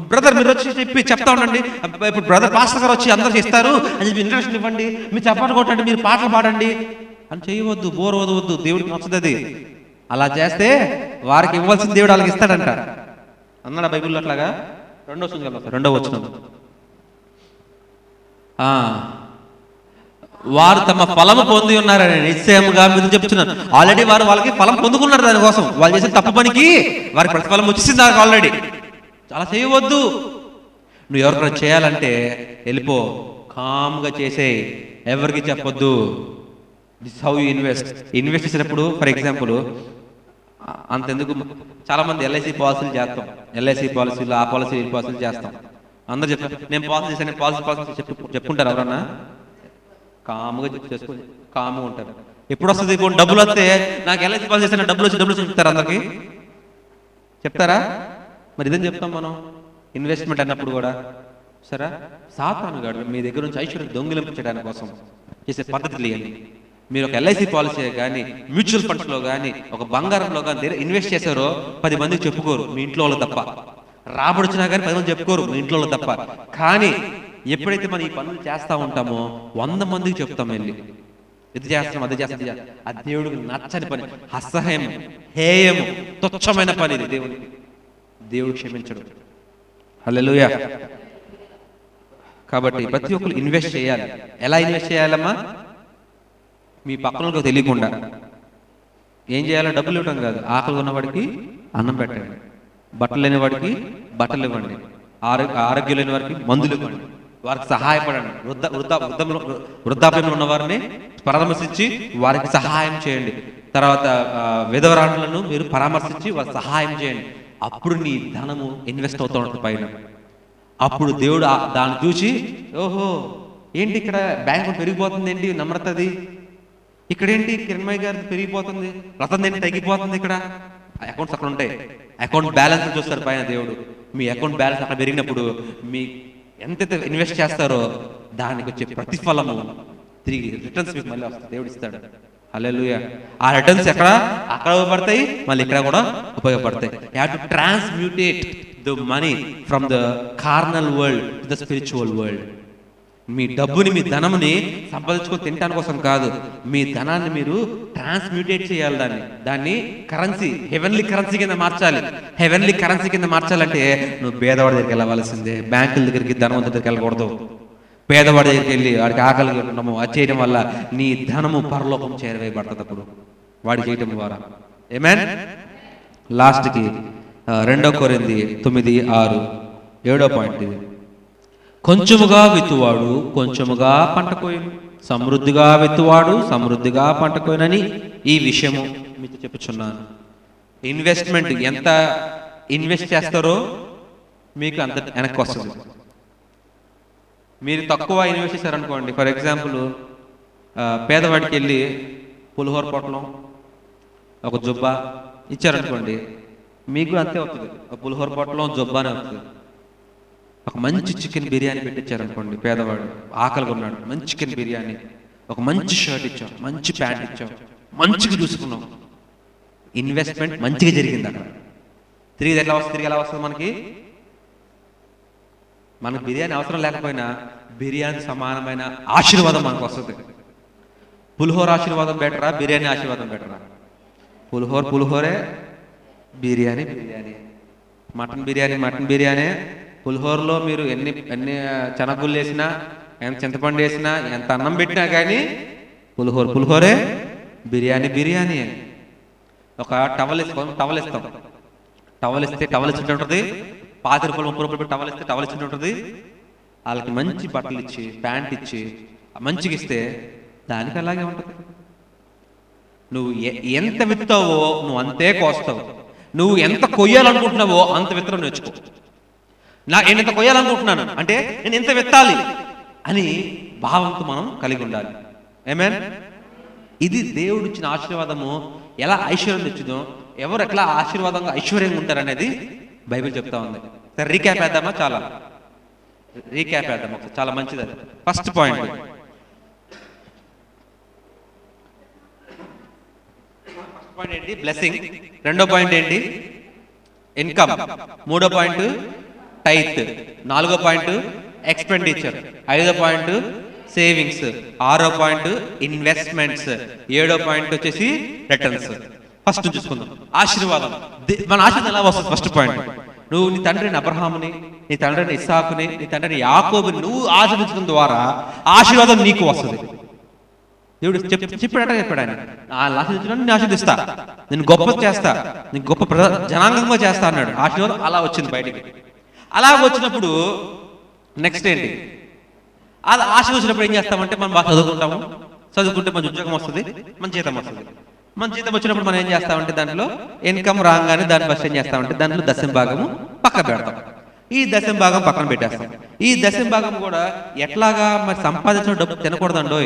బ్రదర్ మీరు వచ్చి చెప్పి చెప్తా ఉండండి. ఇప్పుడు బ్రదర్ పాస్టర్ గారు వచ్చి అందరు ఇస్తారు అని చెప్పి ఇంట్రెస్ట్ ఇవ్వండి. మీరు చెప్పండి కొట్టండి మీరు పాటలు పాడండి. అని చేయవద్దు బోర్ వదవద్దు దేవుడికి నచ్చదు అది. అలా చేస్తే వారికి ఇవ్వాల్సిన దేవుడు వాళ్ళకి ఇస్తాడంట. అన్నాడు బైబిల్లో అట్లాగా? రెండో వచ్చింది రెండో వచ్చిన వారు తమ ఫలము పొంది ఉన్నారని నిశ్చయముగా మీరు చెప్తున్నాను. ఆల్రెడీ వారు వాళ్ళకి ఫలం పొందుకున్నారు దానికోసం. వాళ్ళు చేసిన తప్పు పనికి వారి ప్రతిఫలం వచ్చేసింది దానికి ఆల్రెడీ చాలా చేయవద్దు నువ్వు ఎవరికైనా చేయాలంటే వెళ్ళిపో. కామ్గా చేసేయి. ఎవరికి చెప్పొద్దు. This how you invest invest చేసినప్పుడు ఫర్ ఎగ్జాంపుల్ అంతెందుకు చాలా మంది ఎల్ఐసి పాలసీలు చేస్తాం. ఎల్ఐసి పాలసీలు ఆ పాలసీలు ఈ పాలసీలు చేస్తాం. అందరు చెప్తారు నేను పాలసీ చేశాను నేను పాలసీ పాలసీ చెప్పు చెప్పుకుంటారు ఎవరన్నా? కాముగా చేసుకుని కాముగా ఉంటారు. ఎప్పుడు వస్తుంది ఇప్పుడు డబ్బులు వస్తే నాకు ఎల్ఐసి పాలసీ చేసిన డబ్బులు వచ్చి డబ్బులు చెప్తారు అందరికి? చెప్తారా? మరి ఇదేం చెప్తాం మనం? ఇన్వెస్ట్మెంట్ అన్నప్పుడు కూడా. సరే? సాతాను గాడు మీ దగ్గర నుంచి ఐశ్వర్యం దొంగిలించడానికి కోసం చేసే పద్ధతులు ఇవన్నీ మీరు ఒక ఎల్ఐసి పాలసీ కానీ మ్యూచువల్ ఫండ్స్లో కానీ ఒక బంగారంలో కానీ ఇన్వెస్ట్ చేశారో పది మందికి చెప్పుకోరు మీ ఇంట్లో వాళ్ళు తప్ప. రాబడిచినా కానీ పది మంది చెప్పుకోరు మీ ఇంట్లో వాళ్ళు తప్ప. కానీ ఎప్పుడైతే మనం ఈ పనులు చేస్తా ఉంటామో వంద మందికి చెప్తాం వెళ్ళి. ఇది చేస్తాం అది చేస్తాం ఆ దేవుడికి నచ్చని పని అసహ్యం హేయం తుచ్చమైన పని ఇది దేవుడికి దేవుడు క్షమించడు. హల్లెలూయా. కాబట్టి ప్రతి ఒక్కరు ఇన్వెస్ట్ చేయాలి. ఎలా ఇన్వెస్ట్ చేయాలమ్మా? మీ పక్కనకు తెలియకుండా. ఏం చేయాలో డబ్బులు ఇవ్వడం కాదు. ఆకలి ఉన్నవాడికి అన్నం పెట్టండి. బట్టలు లేని వాడికి బట్టలు ఇవ్వండి. ఆరోగ్య ఆరోగ్యం లేని వారికి మందులు ఇవ్వండి. వారికి సహాయపడండి. వృద్ధ వృద్ధ వృద్ధంలో వృద్ధాప్యంలో ఉన్న వారిని పరామర్శించి వారికి సహాయం చేయండి. తర్వాత విధవరాణులను మీరు పరామర్శించి వారికి సహాయం చేయండి. అప్పుడు నీ ధనము ఇన్వెస్ట్ అవుతూ ఉంటుంది పైన. అప్పుడు దేవుడు దాన్ని చూసి ఓహో ఏంటి ఇక్కడ బ్యాంకు పెరిగిపోతుంది ఏంటి నమ్రతది ఇక్కడ ఏంటి కిరణ్మయ్య గారి పెరిగిపోతుంది? రతం ఏంటి తగ్గిపోతుంది ఇక్కడ? అకౌంట్స్ అక్కడ ఉంటాయి. అకౌంట్ బ్యాలెన్స్ చూస్తారు పైన దేవుడు. మీ అకౌంట్ బ్యాలెన్స్ అక్కడ పెరిగినప్పుడు మీ ఎంతైతే ఇన్వెస్ట్ చేస్తారో దానికి వచ్చే ప్రతిఫలము తిరిగి రిటర్న్స్ మీకు మళ్ళీ వస్తుంది. దేవుడు ఇస్తాడు. హల్లెలూయా ఆ రిటర్న్స్ ఎక్కడ? అక్కడ ఉపయోగపడతాయి మళ్ళీ ఇక్కడ కూడా ఉపయోగపడతాయి. Have to transmutate the money from the carnal world to the spiritual world మీ డబ్బుని మీ ధనముని సంపాదించుకొని తినడానికి కోసం కాదు. మీ ధనాన్ని మీరు ట్రాన్స్మ్యూటేట్ చేయాలి దాన్ని. దాన్ని కరెన్సీ హెవెన్లీ కరెన్సీ కింద మార్చాలి. హెవెన్లీ కరెన్సీ కింద మార్చాలంటే నువ్వు పేదవాడి దగ్గరికి వెళ్ళవలసిందే. బ్యాంకుల దగ్గరికి ధనవంతుడి దగ్గరికి వెళ్ళకూడదు. పేదవాడి దగ్గరికి వెళ్ళి వాడికి ఆకలి ఉండము అది చేయడం వల్ల నీ ధనము పరలోకం చేరవేయబడుతుంది అప్పుడు. వాడి చేయటం ద్వారా. ఏమేన్ లాస్ట్కి రెండో కొరింది తొమ్మిది ఆరు. ఏడో పాయింట్ ఇది. కొంచెముగా విత్తువాడు కొంచెముగా పంట కోయను. సమృద్ధిగా విత్తువాడు సమృద్ధిగా పంట కోయనని ఈ విషయము మీకు చెప్పుచున్నాను. ఇన్వెస్ట్మెంట్ ఎంత ఇన్వెస్ట్ చేస్తారో మీకు అంత వెనక్కి వస్తుంది. మీరు తక్కువ ఇన్వెస్ట్ చేశారనుకోండి ఫర్ ఎగ్జాంపుల్ పేదవాడికి వెళ్ళి పులిహోర పొట్లం ఒక జుబ్బా ఇచ్చారనుకోండి మీకు అంతే అవుతుంది ఒక పులిహోర పొట్లం జుబ్బానే అవుతుంది ఒక మంచి చికెన్ బిర్యానీ పెట్టించారనుకోండి పేదవాడు ఆకలిగా ఉన్నాడు. మంచి చికెన్ బిర్యానీ. ఒక మంచి షర్ట్ ఇచ్చాం మంచి ప్యాంట్ ఇచ్చాం మంచిగా చూసుకున్నాం. ఇన్వెస్ట్మెంట్ మంచిగా జరిగింది అక్కడ. తిరిగి ఎట్లా వస్తుంది తిరిగి ఎలా వస్తుంది మనకి? మనకు బిర్యానీ అవసరం లేకపోయినా బిర్యానీ సమానమైన ఆశీర్వాదం మనకు వస్తుంది. పులిహోర ఆశీర్వాదం బెటరా బిర్యానీ ఆశీర్వాదం బెటరా? పులిహోర పులిహోరే biryani biryani. Mutton biryani mutton biryani. పులిహోరలో మీరు ఎన్ని ఎన్ని చెనగుళ్ళు వేసినా ఎంత చింతపండు వేసినా ఎంత అన్నం పెట్టినా కానీ పులిహోర పులిహోరే బిర్యానీ బిర్యానీ ఒక టవల్ ఇస్తాం టవల్ ఇస్తాం టవల్ ఇస్తే టవల్ ఇచ్చి ఉంటుంది. పాతి రూపాయలు ముప్పై రూపాయలు టవల్ ఇస్తే టవల్ ఇచ్చి ఉంటుంది. వాళ్ళకి మంచి బట్టలు ఇచ్చి ప్యాంట్ ఇచ్చి మంచిగా ఇస్తే దానికి అలాగే ఉంటుంది. నువ్వు ఎంత విత్తావో నువ్వు అంతే కోస్తావు. నువ్వు ఎంత కొయ్యాలనుకుంటున్నావో అంత విత్తనం నేర్చుకో. నా నేను ఇంత కొయ్యాలనుకుంటున్నాను. అంటే నేను ఎంత విత్తాలి అని భావంతో మనం కలిగి ఉండాలి. ఏమేన్ ఇది దేవుడు ఇచ్చిన ఆశీర్వాదము ఎలా ఐశ్వర్యం తెచ్చుదో ఎవరు ఎట్లా ఆశీర్వాదంగా ఐశ్వర్యంగా ఉంటారనేది బైబిల్ చెప్తా ఉంది. సరే రీక్యాప్ వేద్దామా చాలా. రీక్యాప్ వేద్దాం ఒకసారి. చాలా మంచిది అది. ఫస్ట్ పాయింట్ ఫస్ట్ పాయింట్ ఏంటి? బ్లెస్సింగ్ రెండో పాయింట్ ఏంటి? ఇన్కమ్ మూడో పాయింట్ టైత్. నాలుగో పాయింట్ ఎక్స్పెండిచర్. ఐదో పాయింట్ సేవింగ్స్. ఆరో పాయింట్ ఇన్వెస్ట్మెంట్స్. ఏడో పాయింట్ వచ్చేసి రిటర్న్స్. ఫస్ట్ చూసుకుందాం. ఆశీర్వాదం. మన ఆశీర్వాదం ఎలా వస్తుంది? First point. నువ్వు నీ తండ్రిని అబ్రహాముని నీ తండ్రిని ఇస్సాకుని నీ తండ్రిని యాకోబుని నువ్వు ఆచరించడం ద్వారా ఆశీర్వాదం నీకు వస్తుంది. దేవుడు చెప్ చెప్పాడట చెప్పాడు ఆయన. ఆశీర్వదించడం నేను ఆశీర్దిస్తా నేను గొప్ప చేస్తా. నేను గొప్ప ప్రజ జనాంగంగా చేస్తా అన్నాడు. ఆశీర్వాదం అలా వచ్చింది బయటికి. అలా వచ్చినప్పుడు నెక్స్ట్ ఏంటి? అది ఆశ వచ్చినప్పుడు ఏం చేస్తామంటే మనం బాగా చదువుకుంటాము. చదువుకుంటే మంచి ఉద్యోగం వస్తుంది మన జీతం వస్తుంది. మన జీతం వచ్చినప్పుడు మనం ఏం చేస్తామంటే దాంట్లో ఇన్కమ్ రాగానే దాన్ని ఫస్ట్ ఏం చేస్తామంటే దాంట్లో దశం భాగము పక్కన పెడతాం. ఈ దశం భాగం పక్కన పెట్టేస్తాం. ఈ దశం భాగం కూడా ఎట్లాగా మరి సంపాదించిన డబ్బు తినకూడదండో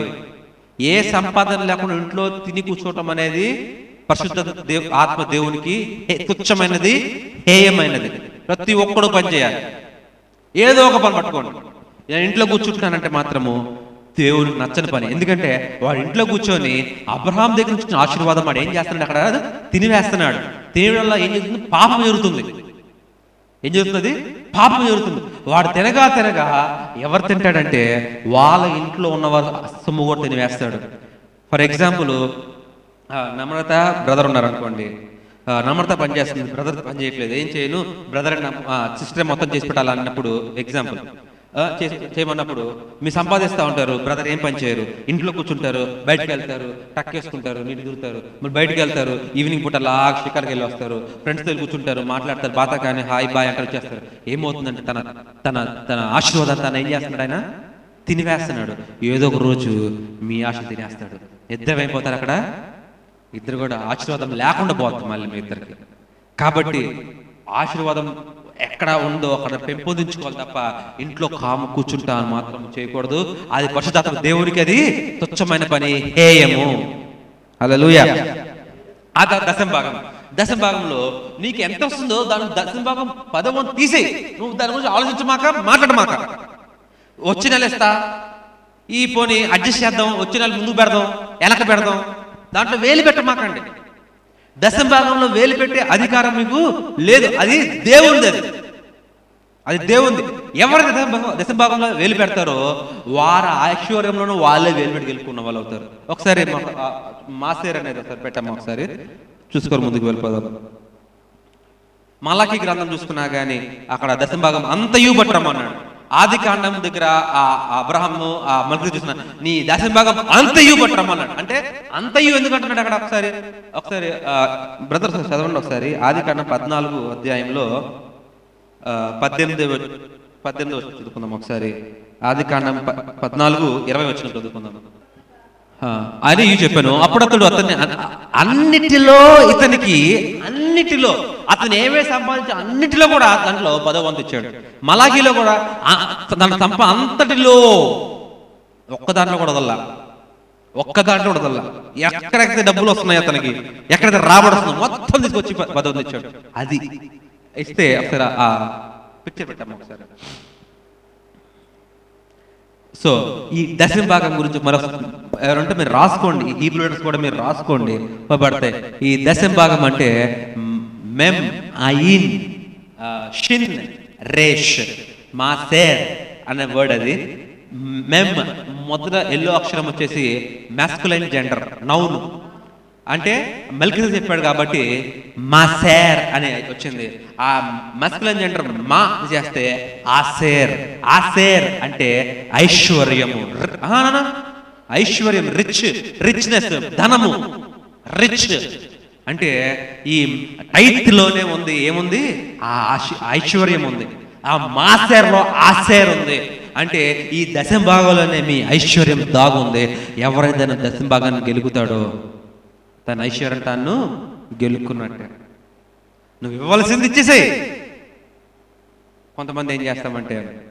ఏ సంపాదన లేకుండా ఇంట్లో తిని కూర్చోవటం అనేది పరిశుద్ధ దేవ్ ఆత్మ దేవునికి తుచ్చమైనది హేయమైనది. ప్రతి ఒక్కడు పని చేయాలి. ఏదో ఒక పని పట్టుకోండి. నేను ఇంట్లో కూర్చుంటున్నానంటే మాత్రము దేవుడికి నచ్చని పని. ఎందుకంటే వాడు ఇంట్లో కూర్చొని అబ్రహాం దగ్గర నుంచి ఆశీర్వాదం వాడు ఏం చేస్తున్నాడు అక్కడ? తినివేస్తున్నాడు. తినడం వల్ల ఏం చేస్తుంది పాపం జరుగుతుంది ఏం జరుగుతుంది? పాపం జరుగుతుంది వాడు తినగా తినగా ఎవరు తింటాడంటే వాళ్ళ ఇంట్లో ఉన్నవారు సొమ్ము కూడా తినివేస్తాడు. ఫర్ ఎగ్జాంపుల్ నమ్రత బ్రదర్ ఉన్నారు అనుకోండి నమ్రత పనిచేస్తుంది బ్రదర్ పని చేయట్లేదు. ఏం చేయను? బ్రదర్ సిస్టర్ మొత్తం చేసి పెట్టాలన్నప్పుడు ఎగ్జాంపుల్ చేయమన్నప్పుడు మీ సంపాదిస్తూ ఉంటారు. బ్రదర్ ఏం పని చేయరు? ఇంట్లో కూర్చుంటారు బయటకు వెళ్తారు టక్ వేసుకుంటారు నీటి దూరుతారు. మరి బయటకు వెళ్తారు ఈవినింగ్ పూట అలా షికార్కి వెళ్ళి వస్తారు. ఫ్రెండ్స్ కూర్చుంటారు మాట్లాడతారు బాత కానీ హాయ్ బాయ్ అంటారు చేస్తారు ఏమవుతుందంటే తన తన తన ఆశీర్వాదం తను ఏం చేస్తున్నాడు ఆయన? తినివేస్తున్నాడు. ఏదో ఒక రోజు మీ ఆశ తినేస్తాడు. ఇద్దరు అయిపోతారు అక్కడ. ఇద్దరు కూడా ఆశీర్వాదం లేకుండా పోతుంది మళ్ళీ మీ ఇద్దరికి. కాబట్టి ఆశీర్వాదం ఎక్కడ ఉందో అక్కడ పెంపొందించుకోవాలి తప్ప ఇంట్లో కాము కూర్చుంటా అని మాత్రం చేయకూడదు. అది పరిశుధాత్మ దేవునికి అది తుచ్చమైన పని హేయము. అలలుయ ఆ ద- దశం భాగం. దశం భాగంలో నీకు ఎంత వస్తుందో దాని దశం భాగం పదవం తీసేయి. నువ్వు దాని గురించి ఆలోచించమాక మాట్లాడమాక. వచ్చి నెల ఇస్తా. ఈ పోనీ అడ్జస్ట్ చేద్దాం వచ్చి నెల ముందుకు పెడదాం వెనక పెడదాం. దాంట్లో వేలు పెట్టమాకండి. దశం భాగంలో వేలు పెట్టే అధికారం మీకు లేదు. అది దేవుడిది అది. అది దేవుంది ఎవరు దశ భాగం- దశం భాగంలో వేలు పెడతారో వార ఐశ్వర్యంలోనూ వాళ్ళే వేలు పెట్టి గెలుపుకున్న వాళ్ళు అవుతారు. ఒకసారి మాసేర్ అనేది ఒకసారి పెట్టాము ఒకసారి. చూసుకొని ముందుకు వెళ్ళిపోదాం. మలాఖీ గ్రంథం చూసుకున్నా కానీ అక్కడ దశం భాగం అంతయు పట్టమన్నాడు ఆది కాండం దగ్గర ఆ అబ్రహము ఆ మనుషులు చూసిన నీ దాసం భాగం అంతయు పట్టమన్నాడు అంటే అంతయు ఎందుకంటున్నాడు అక్కడ ఒకసారి? ఒకసారి బ్రదర్ చదవండి ఒకసారి. ఆది కాండం పద్నాలుగు అధ్యాయంలో ఆ, పద్దెనిమిది పద్దెనిమిది వచ్చి చదువుకుందాం ఒకసారి. ఆది కాండం పద్నాలుగు ఇరవై వచ్చిన చదువుకుందాం. ఆ, అని ఇవి చెప్పాను. అప్పుడు అతడు అతన్ని అన్- అన్నిటిలో ఇతనికి అన్నిటిలో అతను ఏవే సంపాదించి అన్నిటిలో కూడా దాంట్లో పదో వంతు ఇచ్చాడు. మలాఖీలో కూడా తన సంప అంతటిలో ఒక్క దాంట్లో కూడా వదల్లా. ఒక్క దాంట్లో కూడా వదల్లా. ఎక్కడెక్కడ డబ్బులు వస్తున్నాయి అతనికి ఎక్కడైతే రాబడుతుందో మొత్తం తీసుకొచ్చి ప- పదో వంతు ఇచ్చాడు. అది. ఇస్తే ఆ పిక్చర్ పెట్టాము ఒకసారి. సో ఈ దశమ భాగం గురించి మరొక ఎవరంటే మీరు రాసుకోండి ఈ హీబ్రూ లెటర్స్ కూడా మీరు రాసుకోండి పడతాయి ఈ దశమ భాగం అంటే మెమ్ అయిన్ ఆ, షిన్ రేష్ మా సేర్ అనే వర్డ్ అది. మెమ్ మొదట ఎల్లో అక్షరం వచ్చేసి మాస్కులైన్ జెండర్ నౌను. అంటే మెల్కి చెప్పాడు కాబట్టి మా సేర్ అని వచ్చింది. ఆ మస్కులైన్ జెండర్ మా చేస్తే ఆ సేర్ ఆ సేర్ అంటే ఐశ్వర్యము. ఐశ్వర్యం రిచ్ రిచ్నెస్ ధనము రిచ్ అంటే ఈ టైత్లోనే ఉంది ఏముంది? ఆ ఐశ్వర్యం ఉంది. ఆ మాసేర్లో ఆశేర్ ఉంది. అంటే ఈ దశంభాగంలోనే మీ ఐశ్వర్యం దాగుంది. ఎవరైతే దశంభాగాన్ని గెలుగుతాడో తన ఐశ్వర్యం తాను గెలుక్కున్నట్టే. నువ్వు ఇవ్వాల్సింది ఇచ్చేసేయి. కొంతమంది ఏం చేస్తామంటే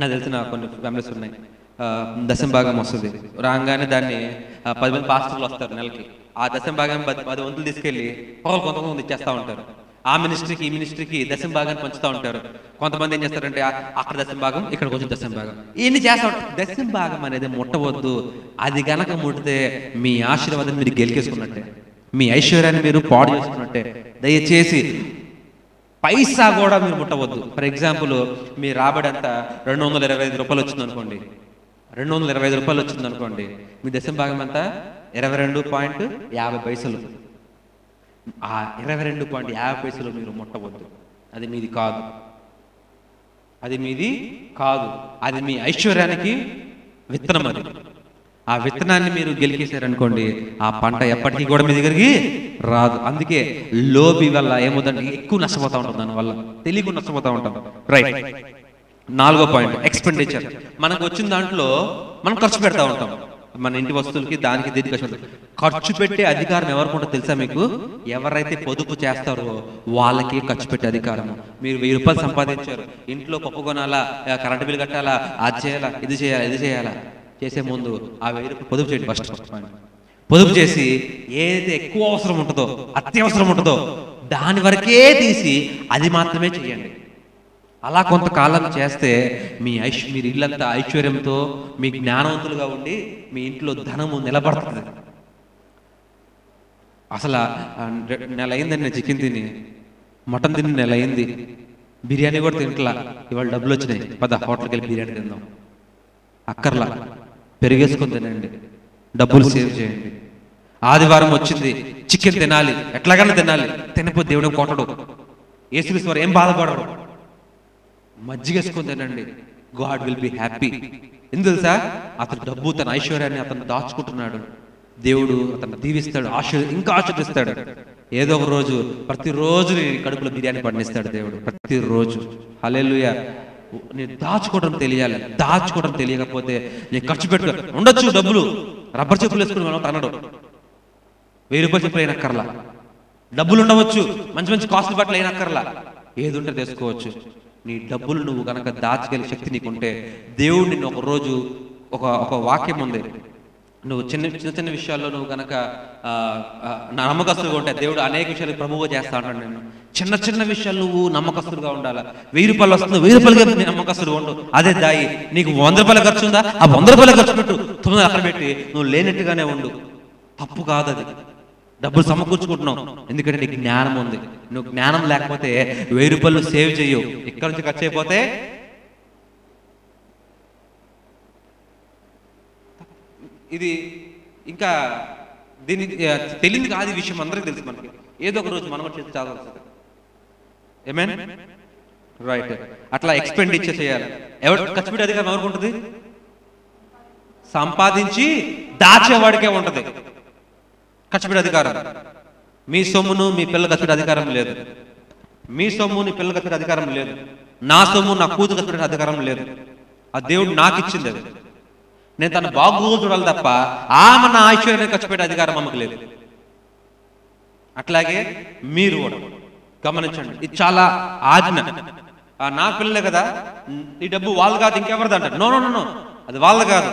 నాకు తెలిసిన కొన్ని ఫ్యామిలీస్ ఉన్నాయి. ఆ, దశం భాగం వస్తుంది. రాగానే దాన్ని పది మంది పాస్టర్లు వస్తారు నెలకి. ఆ దశం భాగం పది పది వంతులు తీసుకెళ్ళి పొగలు కొంతమంది ఇచ్చేస్తూ ఉంటారు. ఆ మినిస్ట్రీకి ఈ మినిస్ట్రీకి దశం భాగాన్ని పంచుతూ ఉంటారు. కొంతమంది ఏం చేస్తారంటే అక్కడ దశం భాగం ఇక్కడ కొంచెం దశం భాగం. ఇన్ని చేస్తా ఉంటారు. దశం భాగం అనేది ముట్టవద్దు. అది గనక ముడితే మీ ఆశీర్వాదం మీరు గెలికేసుకున్నట్టే. మీ ఐశ్వర్యాన్ని మీరు పాడు చేసుకున్నట్టే. దయచేసి పైసా కూడా మీరు ముట్టవద్దు. ఫర్ ఎగ్జాంపుల్ మీ రాబడి అంతా రెండు వందల ఇరవై ఐదు రూపాయలు వచ్చింది అనుకోండి. రెండు వందల ఇరవై ఐదు రూపాయలు వచ్చింది అనుకోండి. మీ దశం భాగం అంతా ఇరవై రెండు పాయింట్ యాభై పైసలు. ఆ ఇరవై రెండు పాయింట్ యాభై పైసలు మీరు ముట్టవద్దు. అది మీది కాదు. అది మీది కాదు. అది మీ ఐశ్వర్యానికి విత్తనం అది. ఆ విత్తనాన్ని మీరు గెలికేశారనుకోండి ఆ పంట ఎప్పటికీ కూడా మీ దగ్గరికి రాదు. అందుకే లోబి వల్ల ఏమవుతుందంటే ఎక్కువ నష్టపోతూ ఉంటాం దానివల్ల తెలియకుండా నష్టపోతూ ఉంటాం. రైట్ నాలుగో పాయింట్ ఎక్స్పెండిచర్ మనకు వచ్చిన దాంట్లో మనం ఖర్చు పెడతా ఉంటాం. మన ఇంటి వస్తువులకి దానికి దీనికి ఖర్చు ఖర్చు పెట్టే అధికారం ఎవరికి తెలుసా మీకు? ఎవరైతే పొదుపు చేస్తారో వాళ్ళకి ఖర్చు పెట్టే అధికారము. మీరు వెయ్యి రూపాయలు సంపాదించారు. ఇంట్లో పప్పు కొనాలా? కరెంటు బిల్ కట్టాలా? అది చేయాలా? ఇది చేయాలా? ఇది చేయాలా? చేసే ముందు ఆ వెయ్యి రూపాయలు పొదుపు చేయండి ఫస్ట్ పొదుపు చేసి ఏదైతే ఎక్కువ అవసరం ఉంటుందో అత్యవసరం ఉంటుందో దాని వరకే తీసి అది మాత్రమే చేయండి. అలా కొంతకాలం చేస్తే మీ ఐశ్ మీరు ఇల్లంతా ఐశ్వర్యంతో మీ జ్ఞానవంతులుగా ఉండి మీ ఇంట్లో ధనము నిలబడుతుంది. అసలు నెల అయిందండి నేను చికెన్ తిని. మటన్ తిని నెల అయింది బిర్యానీ కూడా తింటలా ఇవాళ డబ్బులు వచ్చినాయి పద హోటల్కి వెళ్ళి బిర్యానీ తిందాం. అక్కర్లా. పెరిగేసుకొని తినండి డబ్బులు సేవ్ చేయండి. ఆదివారం వచ్చింది. చికెన్ తినాలి. ఎట్లాగైనా తినాలి. తినకపోతే దేవుడు కొట్టడు. ఏసుకృష్ణ ఏం బాధపడడు మజ్జిగేసుకొని తినండి. God will be happy. ఎందుకు తెలుసా? అతను డబ్బు తన ఐశ్వర్యాన్ని అతను దాచుకుంటున్నాడు. దేవుడు అతను దీవిస్తాడు ఆశ ఇంకా ఆశీర్దిస్తాడు. ఏదో ఒక రోజు ప్రతిరోజు నేను కడుపులో బిర్యానీ పండిస్తాడు దేవుడు. ప్రతిరోజు. హలెలుయ నేను దాచుకోవడం తెలియాలి. దాచుకోవడం తెలియకపోతే నేను ఖర్చు పెట్టు ఉండొచ్చు డబ్బులు. రబ్బర్ చెప్పులు వేసుకుని మనం తనడు. వెయ్యి రూపాయలు చెప్పులు అయినక్కర్లా. డబ్బులు ఉండవచ్చు. మంచి మంచి కాస్ట్లీ బట్టలు అయినక్కర్లా. ఏది ఉంటే తెసుకోవచ్చు నీ డబ్బులు నువ్వు గనక దాచగలిగే శక్తి నీకుంటే దేవుడు నిన్ను ఒక రోజు ఒక ఒక వాక్యం ఉంది. నువ్వు చిన్న చిన్న చిన్న విషయాల్లో నువ్వు గనక ఆ, నా నమ్మకస్తులుగా ఉంటే దేవుడు అనేక విషయాలు ప్రభువుగా చేస్తా ఉంటాడు నేను చిన్న చిన్న విషయాలు నువ్వు నమ్మకస్తులుగా ఉండాలి? వెయ్యి రూపాయలు వస్తుంది వెయ్యి రూపాయలుగా నీ నమ్మకస్తులుగా ఉండు. అదే దాయి నీకు వంద రూపాయల ఖర్చు ఉందా? ఆ వంద రూపాయల ఖర్చు పెట్టు. తొమ్మిది అక్కడ పెట్టి నువ్వు లేనట్టుగానే ఉండు. తప్పు కాదు అది డబ్బులు సమకూర్చుకుంటున్నావు. ఎందుకంటే నీకు జ్ఞానం ఉంది. నువ్వు జ్ఞానం లేకపోతే వెయ్యి రూపాయలు సేవ్ చేయవు ఇక్కడ నుంచి ఖర్చు అయిపోతే ఇది ఇంకా దీని తెలియదు కాదు ఈ విషయం. అందరికీ తెలుసు మనకి. ఏదో ఒక రోజు మనం చేసి చాలా ఏమేన్ రైట్ అట్లా ఎక్స్పెండిచర్ చేయాలి. ఎవరు ఖర్చు పెట్టే అధికారం ఎవరికి ఉంటుంది? సంపాదించి దాచేవాడికే ఉంటుంది. ఖర్చుపెట్టే అధికారం మీ సొమ్మును మీ పిల్లలు ఖర్చుపెట్టే అధికారం లేదు. మీ సొమ్ము నీ పిల్లలు ఖర్చుపెట్టే అధికారం లేదు. నా సొమ్ము నా కూతురు ఖర్చుపెట్టే అధికారం లేదు. ఆ దేవుడు నాకు ఇచ్చింది అది. నేను తన బాగోగులు చూడాలి తప్ప ఆమె నా ఐశ్వర్యాన్ని ఖర్చు పెట్టే అధికారం అమ్మకు లేదు. అట్లాగే మీరు కూడా గమనించండి. ఇది చాలా ఆజ్ఞ. నా పిల్లలే కదా ఈ డబ్బు వాళ్ళు కాదు ఇంకెవరిది అంటారు. నో నో నో అది వాళ్ళ కాదు.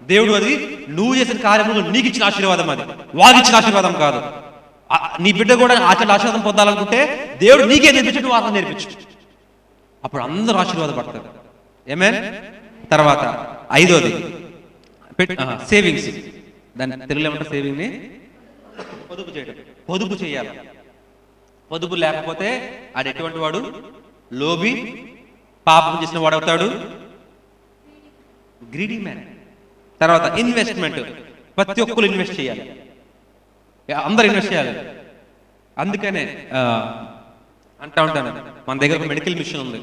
దేవుడు అది నువ్వు చేసిన కార్యములు నీకు ఇచ్చిన ఆశీర్వాదం అది. వాళ్ళకి ఇచ్చిన ఆశీర్వాదం కాదు. నీ బిడ్డ కూడా ఆచరణ ఆశీర్వాదం పొందాలనుకుంటే దేవుడు నీకే నేర్పించు నువ్వు వాళ్ళని నేర్పించు. అప్పుడు అందరూ ఆశీర్వాదపడతారు. ఏమే తర్వాత ఐదోది సేవింగ్స్ దాన్ని తెలుగులో ఏమంటారు సేవింగ్ని పొదుపు చేయడం పొదుపు చేయాలి. పొదుపు లేకపోతే ఆడు ఎటువంటి వాడు? లోబి పాపం చేసిన వాడు అవుతాడు గ్రీడీ మ్యాన్ తర్వాత ఇన్వెస్ట్మెంట్ ప్రతి ఒక్కరు ఇన్వెస్ట్ చేయాలి. అందరు ఇన్వెస్ట్ చేయాలి. అందుకనే ఆ, అంటా ఉంటాను. మన దగ్గర ఒక మెడికల్ మిషన్ ఉంది.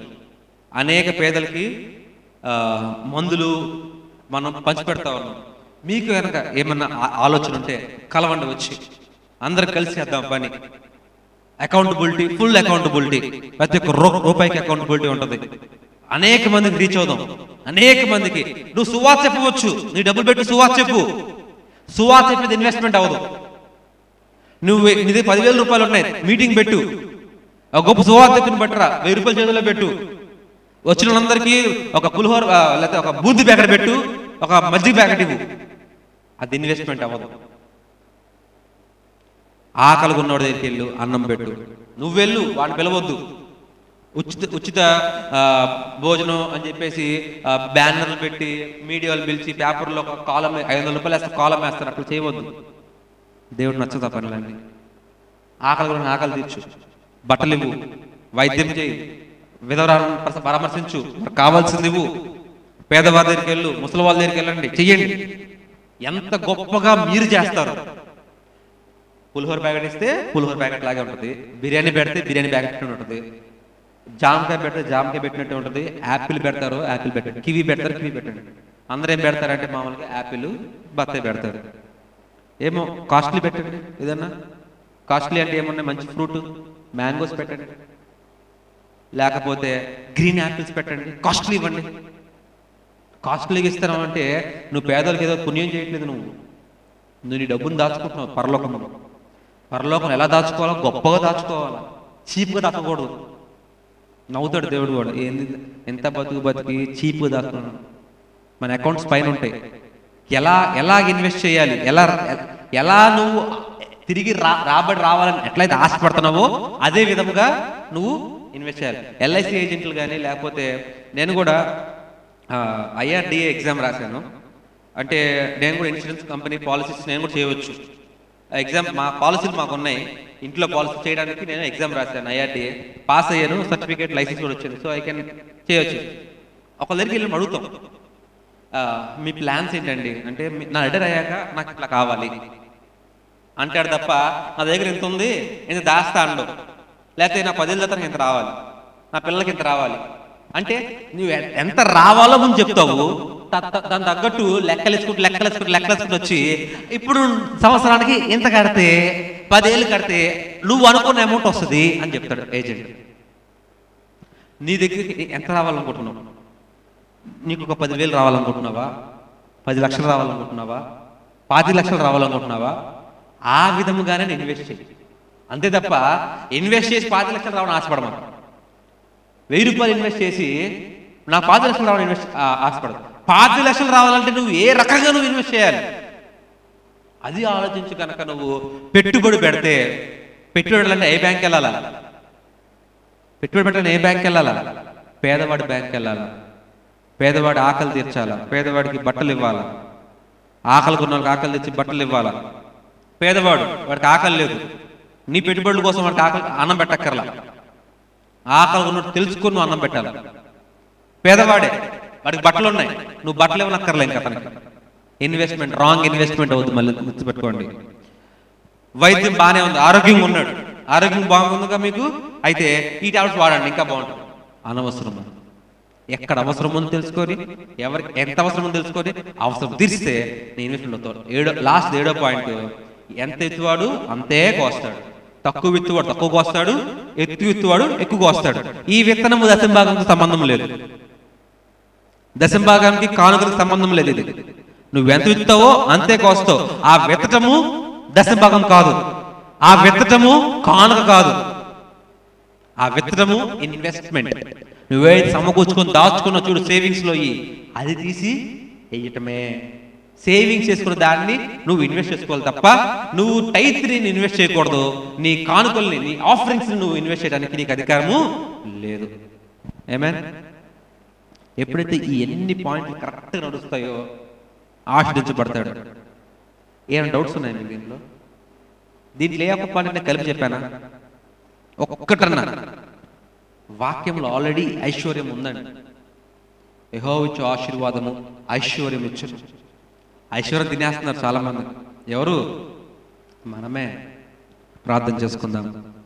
అనేక పేదలకి మందులు మనం పంచిపెడతా ఉన్నాం. మీకు కనుక ఏమన్నా ఆలోచన ఉంటే కలవండి వచ్చి. అందరం కలిసి చేద్దాం పని. అకౌంటబిలిటీ ఫుల్ అకౌంటబిలిటీ ప్రతి ఒక్క రూ- రూపాయికి అకౌంటబిలిటీ ఉంటుంది. అనేక మందికి రీచ్ అవుదాం అనేక మందికి. నువ్వు సువార్త చెప్పవచ్చు. నీ డబ్బులు పెట్టి సువార్త చెప్పు. సువార్త చెప్పేది ఇన్వెస్ట్మెంట్ అవ్వదు. నువ్వు ఇది పదివేల రూపాయలు ఉన్నాయి. మీటింగ్ పెట్టు. ఒక గొప్ప సువార్తకుని పెట్టరా? వెయ్యి రూపాయలు చేతిలో పెట్టు. వచ్చిన వాళ్ళందరికీ ఒక పులిహోర లేకపోతే ఒక బూంది ప్యాకెట్ పెట్టు. ఒక మజ్జిగ ప్యాకెట్ ఇవ్వు. అది ఇన్వెస్ట్మెంట్ అవ్వదు. ఆకలిగా ఉన్నోడి దగ్గరికి వెళ్ళు అన్నం పెట్టు. నువ్వు వెళ్ళు వాడిని పిలవద్దు. ఉచిత ఉచిత ఆ, భోజనం అని చెప్పేసి బ్యానర్లు పెట్టి మీడియాలు పిలిచి పేపర్లో ఒక కాలం ఐదు వందల రూపాయలు వేస్తే కాలం వేస్తారు. అట్లా చేయవద్దు. దేవుడు నచ్చదు పనులన్నీ. ఆకలి కూడా ఆకలి తీర్చు. బట్టలు ఇవ్వు. వైద్యం చేయి. విధవరాలను పరామర్శించు. మరి కావాల్సింది ఇవ్వు. పేదవారి దగ్గరికి వెళ్ళు. ముసలి వాళ్ళ దగ్గరికి వెళ్ళండి. చెయ్యండి. ఎంత గొప్పగా మీరు చేస్తారు. పులిహోర ప్యాకెట్ ఇస్తే పులిహోర ప్యాకెట్ లాగే ఉంటుంది. బిర్యానీ పెడితే బిర్యానీ ప్యాకెట్ ఉంటుంది. జామకాయ పెడితే జామకాయ పెట్టినట్టు ఉంటుంది. యాపిల్ పెడతారు యాపిల్ పెట్టండి కివి పెడతారు కివి పెట్టండి అందరూ ఏం పెడతారంటే మామూలుగా యాపిల్ బత్తాయి పెడతారు. ఏమో కాస్ట్లీ పెట్టండి ఏదన్నా. కాస్ట్లీ అంటే ఏమన్నా మంచి ఫ్రూట్ మ్యాంగోస్ పెట్టండి. లేకపోతే గ్రీన్ యాపిల్స్ పెట్టండి. కాస్ట్లీ ఇవ్వండి. కాస్ట్లీగా ఇస్తున్నావు అంటే నువ్వు పేదలకు ఏదో పుణ్యం చేయట్లేదు నువ్వు. నువ్వు నీ డబ్బును దాచుకుంటున్నావు పరలోకంలో పరలోకం ఎలా దాచుకోవాలో గొప్పగా దాచుకోవాలా. చీప్గా దాచకూడదు. నవ్వుతాడు దేవుడు కూడా. ఎంత బతుకు బతికి చీప్గా దాచుకున్నాను మన అకౌంట్స్ పైన ఉంటాయి. ఎలా ఎలా ఇన్వెస్ట్ చేయాలి? ఎలా ఎలా నువ్వు తిరిగి రా రాబడి రావాలని ఎట్లయితే ఆశపడుతున్నావో అదే విధముగా నువ్వు ఇన్వెస్ట్ చేయాలి. ఎల్ఐసి ఏజెంట్లు కానీ లేకపోతే నేను కూడా ఐఆర్డిఏ ఎగ్జామ్ రాశాను. అంటే నేను కూడా ఇన్సూరెన్స్ కంపెనీ పాలసీస్ నేను కూడా చేయవచ్చు. ఎగ్జామ్ మా పాలసీలు మాకు ఉన్నాయి. ఇంట్లో పాలసీ చేయడానికి నేను ఎగ్జామ్ రాశాను ఐఆర్డిఏ పాస్ అయ్యాను సర్టిఫికేట్ లైసెన్స్ కూడా వచ్చింది. సో ఐ కెన్ చేయొచ్చు. ఒక దగ్గరికి వెళ్ళి అడుగుతాం. మీ ప్లాన్స్ ఏంటండి? అంటే నా రిటైర్ అయ్యాక నాకు ఇట్లా కావాలి. అంటాడు తప్ప నా దగ్గర ఇంత ఉంది ఇంత దాస్తా అండు. లేకపోతే నా పదేళ్ళ తర్వాత ఇంత రావాలి. నా పిల్లలకి ఇంత రావాలి. అంటే నువ్వు ఎంత రావాలో ముందు చెప్తావు. దాని తగ్గట్టు లెక్కలేసుకుంటూ లెక్కలేసుకుంటూ లెక్కలేసుకుంటూ వచ్చి ఇప్పుడు సంవత్సరానికి ఇంత కడితే పదేళ్ళు కడితే నువ్వు అనుకున్న అమౌంట్ వస్తుంది అని చెప్తాడు ఏజెంట్ నీ దగ్గరికి ఎంత రావాలనుకుంటున్నావు? నీకు ఒక పదివేలు రావాలనుకుంటున్నావా? పది లక్షలు రావాలనుకుంటున్నావా? పాతి లక్షలు రావాలనుకుంటున్నావా? ఆ విధముగానే నేను ఇన్వెస్ట్ చేయి. అంతే తప్ప ఇన్వెస్ట్ చేసి పాతి లక్షలు రావడం ఆశపడమా వెయ్యి రూపాయలు ఇన్వెస్ట్ చేసి నా పాతి లక్షలు రావాలని ఇన్వెస్ట్ ఆశపడదు పాతి లక్షలు రావాలంటే నువ్వు ఏ రకంగా నువ్వు ఇన్వెస్ట్ చేయాలి? అది ఆలోచించి కనుక నువ్వు పెట్టుబడి పెడితే పెట్టుబడులు అంటే ఏ బ్యాంక్ వెళ్ళాలా పెట్టుబడి పెట్టాలని ఏ బ్యాంక్ వెళ్ళాలా పేదవాడి బ్యాంక్ వెళ్ళాలా పేదవాడి ఆకలి తీర్చాలా? పేదవాడికి బట్టలు ఇవ్వాలా? ఆకలి ఉన్న వాళ్ళకి ఆకలి తెచ్చి బట్టలు ఇవ్వాలా? పేదవాడు వాడికి ఆకలి లేదు. నీ పెట్టుబడుల కోసం వాడికి ఆకలి అన్నం పెట్టక్కర్లా? ఆకలి ఉన్నట్టు తెలుసుకుని నువ్వు అన్నం పెట్టాలి. పేదవాడే వాడికి బట్టలు ఉన్నాయి. నువ్వు బట్టలు ఇవ్వనక్కర్లే ఇంకా అతనికి. ఇన్వెస్ట్మెంట్ రాంగ్ ఇన్వెస్ట్మెంట్ అవుతుంది మళ్ళీ గుర్తుపెట్టుకోండి. వైద్యం బాగానే ఉంది ఆరోగ్యంగా ఉన్నాడు. ఆరోగ్యం బాగుందిగా మీకు? అయితే ఈ టాబ్లెట్స్ వాడండి ఇంకా బాగుంటుంది. అనవసరం ఎక్కడ అవసరం ఉందో తెలుసుకొని ఎవరికి ఎంత అవసరం ఉందో తెలుసుకొని అవసరం తీరిస్తే నేను ఇన్వెస్ట్మెంట్ అవుతాడు ఏడో లాస్ట్ ఏడో పాయింట్ ఎంత ఎత్తువాడు అంతే కోస్తాడు. తక్కువ విత్తువాడు తక్కువ కోస్తాడు ఎత్తు విత్తువాడు ఎక్కువ వస్తాడు. ఈ విత్తనము దశం సంబంధం లేదు. దశంభాగానికి కానుకలకు సంబంధం లేదు ఇది. నువ్వు ఎంత విత్తావో అంతే కోస్తావు. ఆ విత్తటము దశంభాగం కాదు. ఆ విత్తటము కానుక కాదు. ఆ విత్తటము ఇన్వెస్ట్మెంట్ నువ్వేది సమకూర్చుకొని దాచుకున్న చూడు సేవింగ్స్లో అది తీసి వేయటమే. సేవింగ్స్ చేసుకున్న దాన్ని నువ్వు ఇన్వెస్ట్ చేసుకోవాలి తప్ప నువ్వు టైత్రీని ఇన్వెస్ట్ చేయకూడదు. నీ కానుకల్ని నీ ఆఫరింగ్స్ నువ్వు ఇన్వెస్ట్ చేయడానికి నీకు అధికారము లేదు. ఏమేన్ ఎప్పుడైతే ఈ ఎన్ని పాయింట్లు కరెక్ట్గా నడుస్తాయో ఆశ్రదించబడతాడు ఏమైనా డౌట్స్ ఉన్నాయి మీకు దీంట్లో? దీంట్లో ఏ ఒక్క పాయింట్ కలిపి చెప్పానా? ఒక్కటన్నా. వాక్యంలో ఆల్రెడీ ఐశ్వర్యం ఉందండి. యెహోవా ఆశీర్వాదము ఐశ్వర్యం ఇచ్చు ఐశ్వర్యం తినేస్తున్నారు చాలామంది. ఎవరు? మనమే. ప్రార్థన చేసుకుందాం.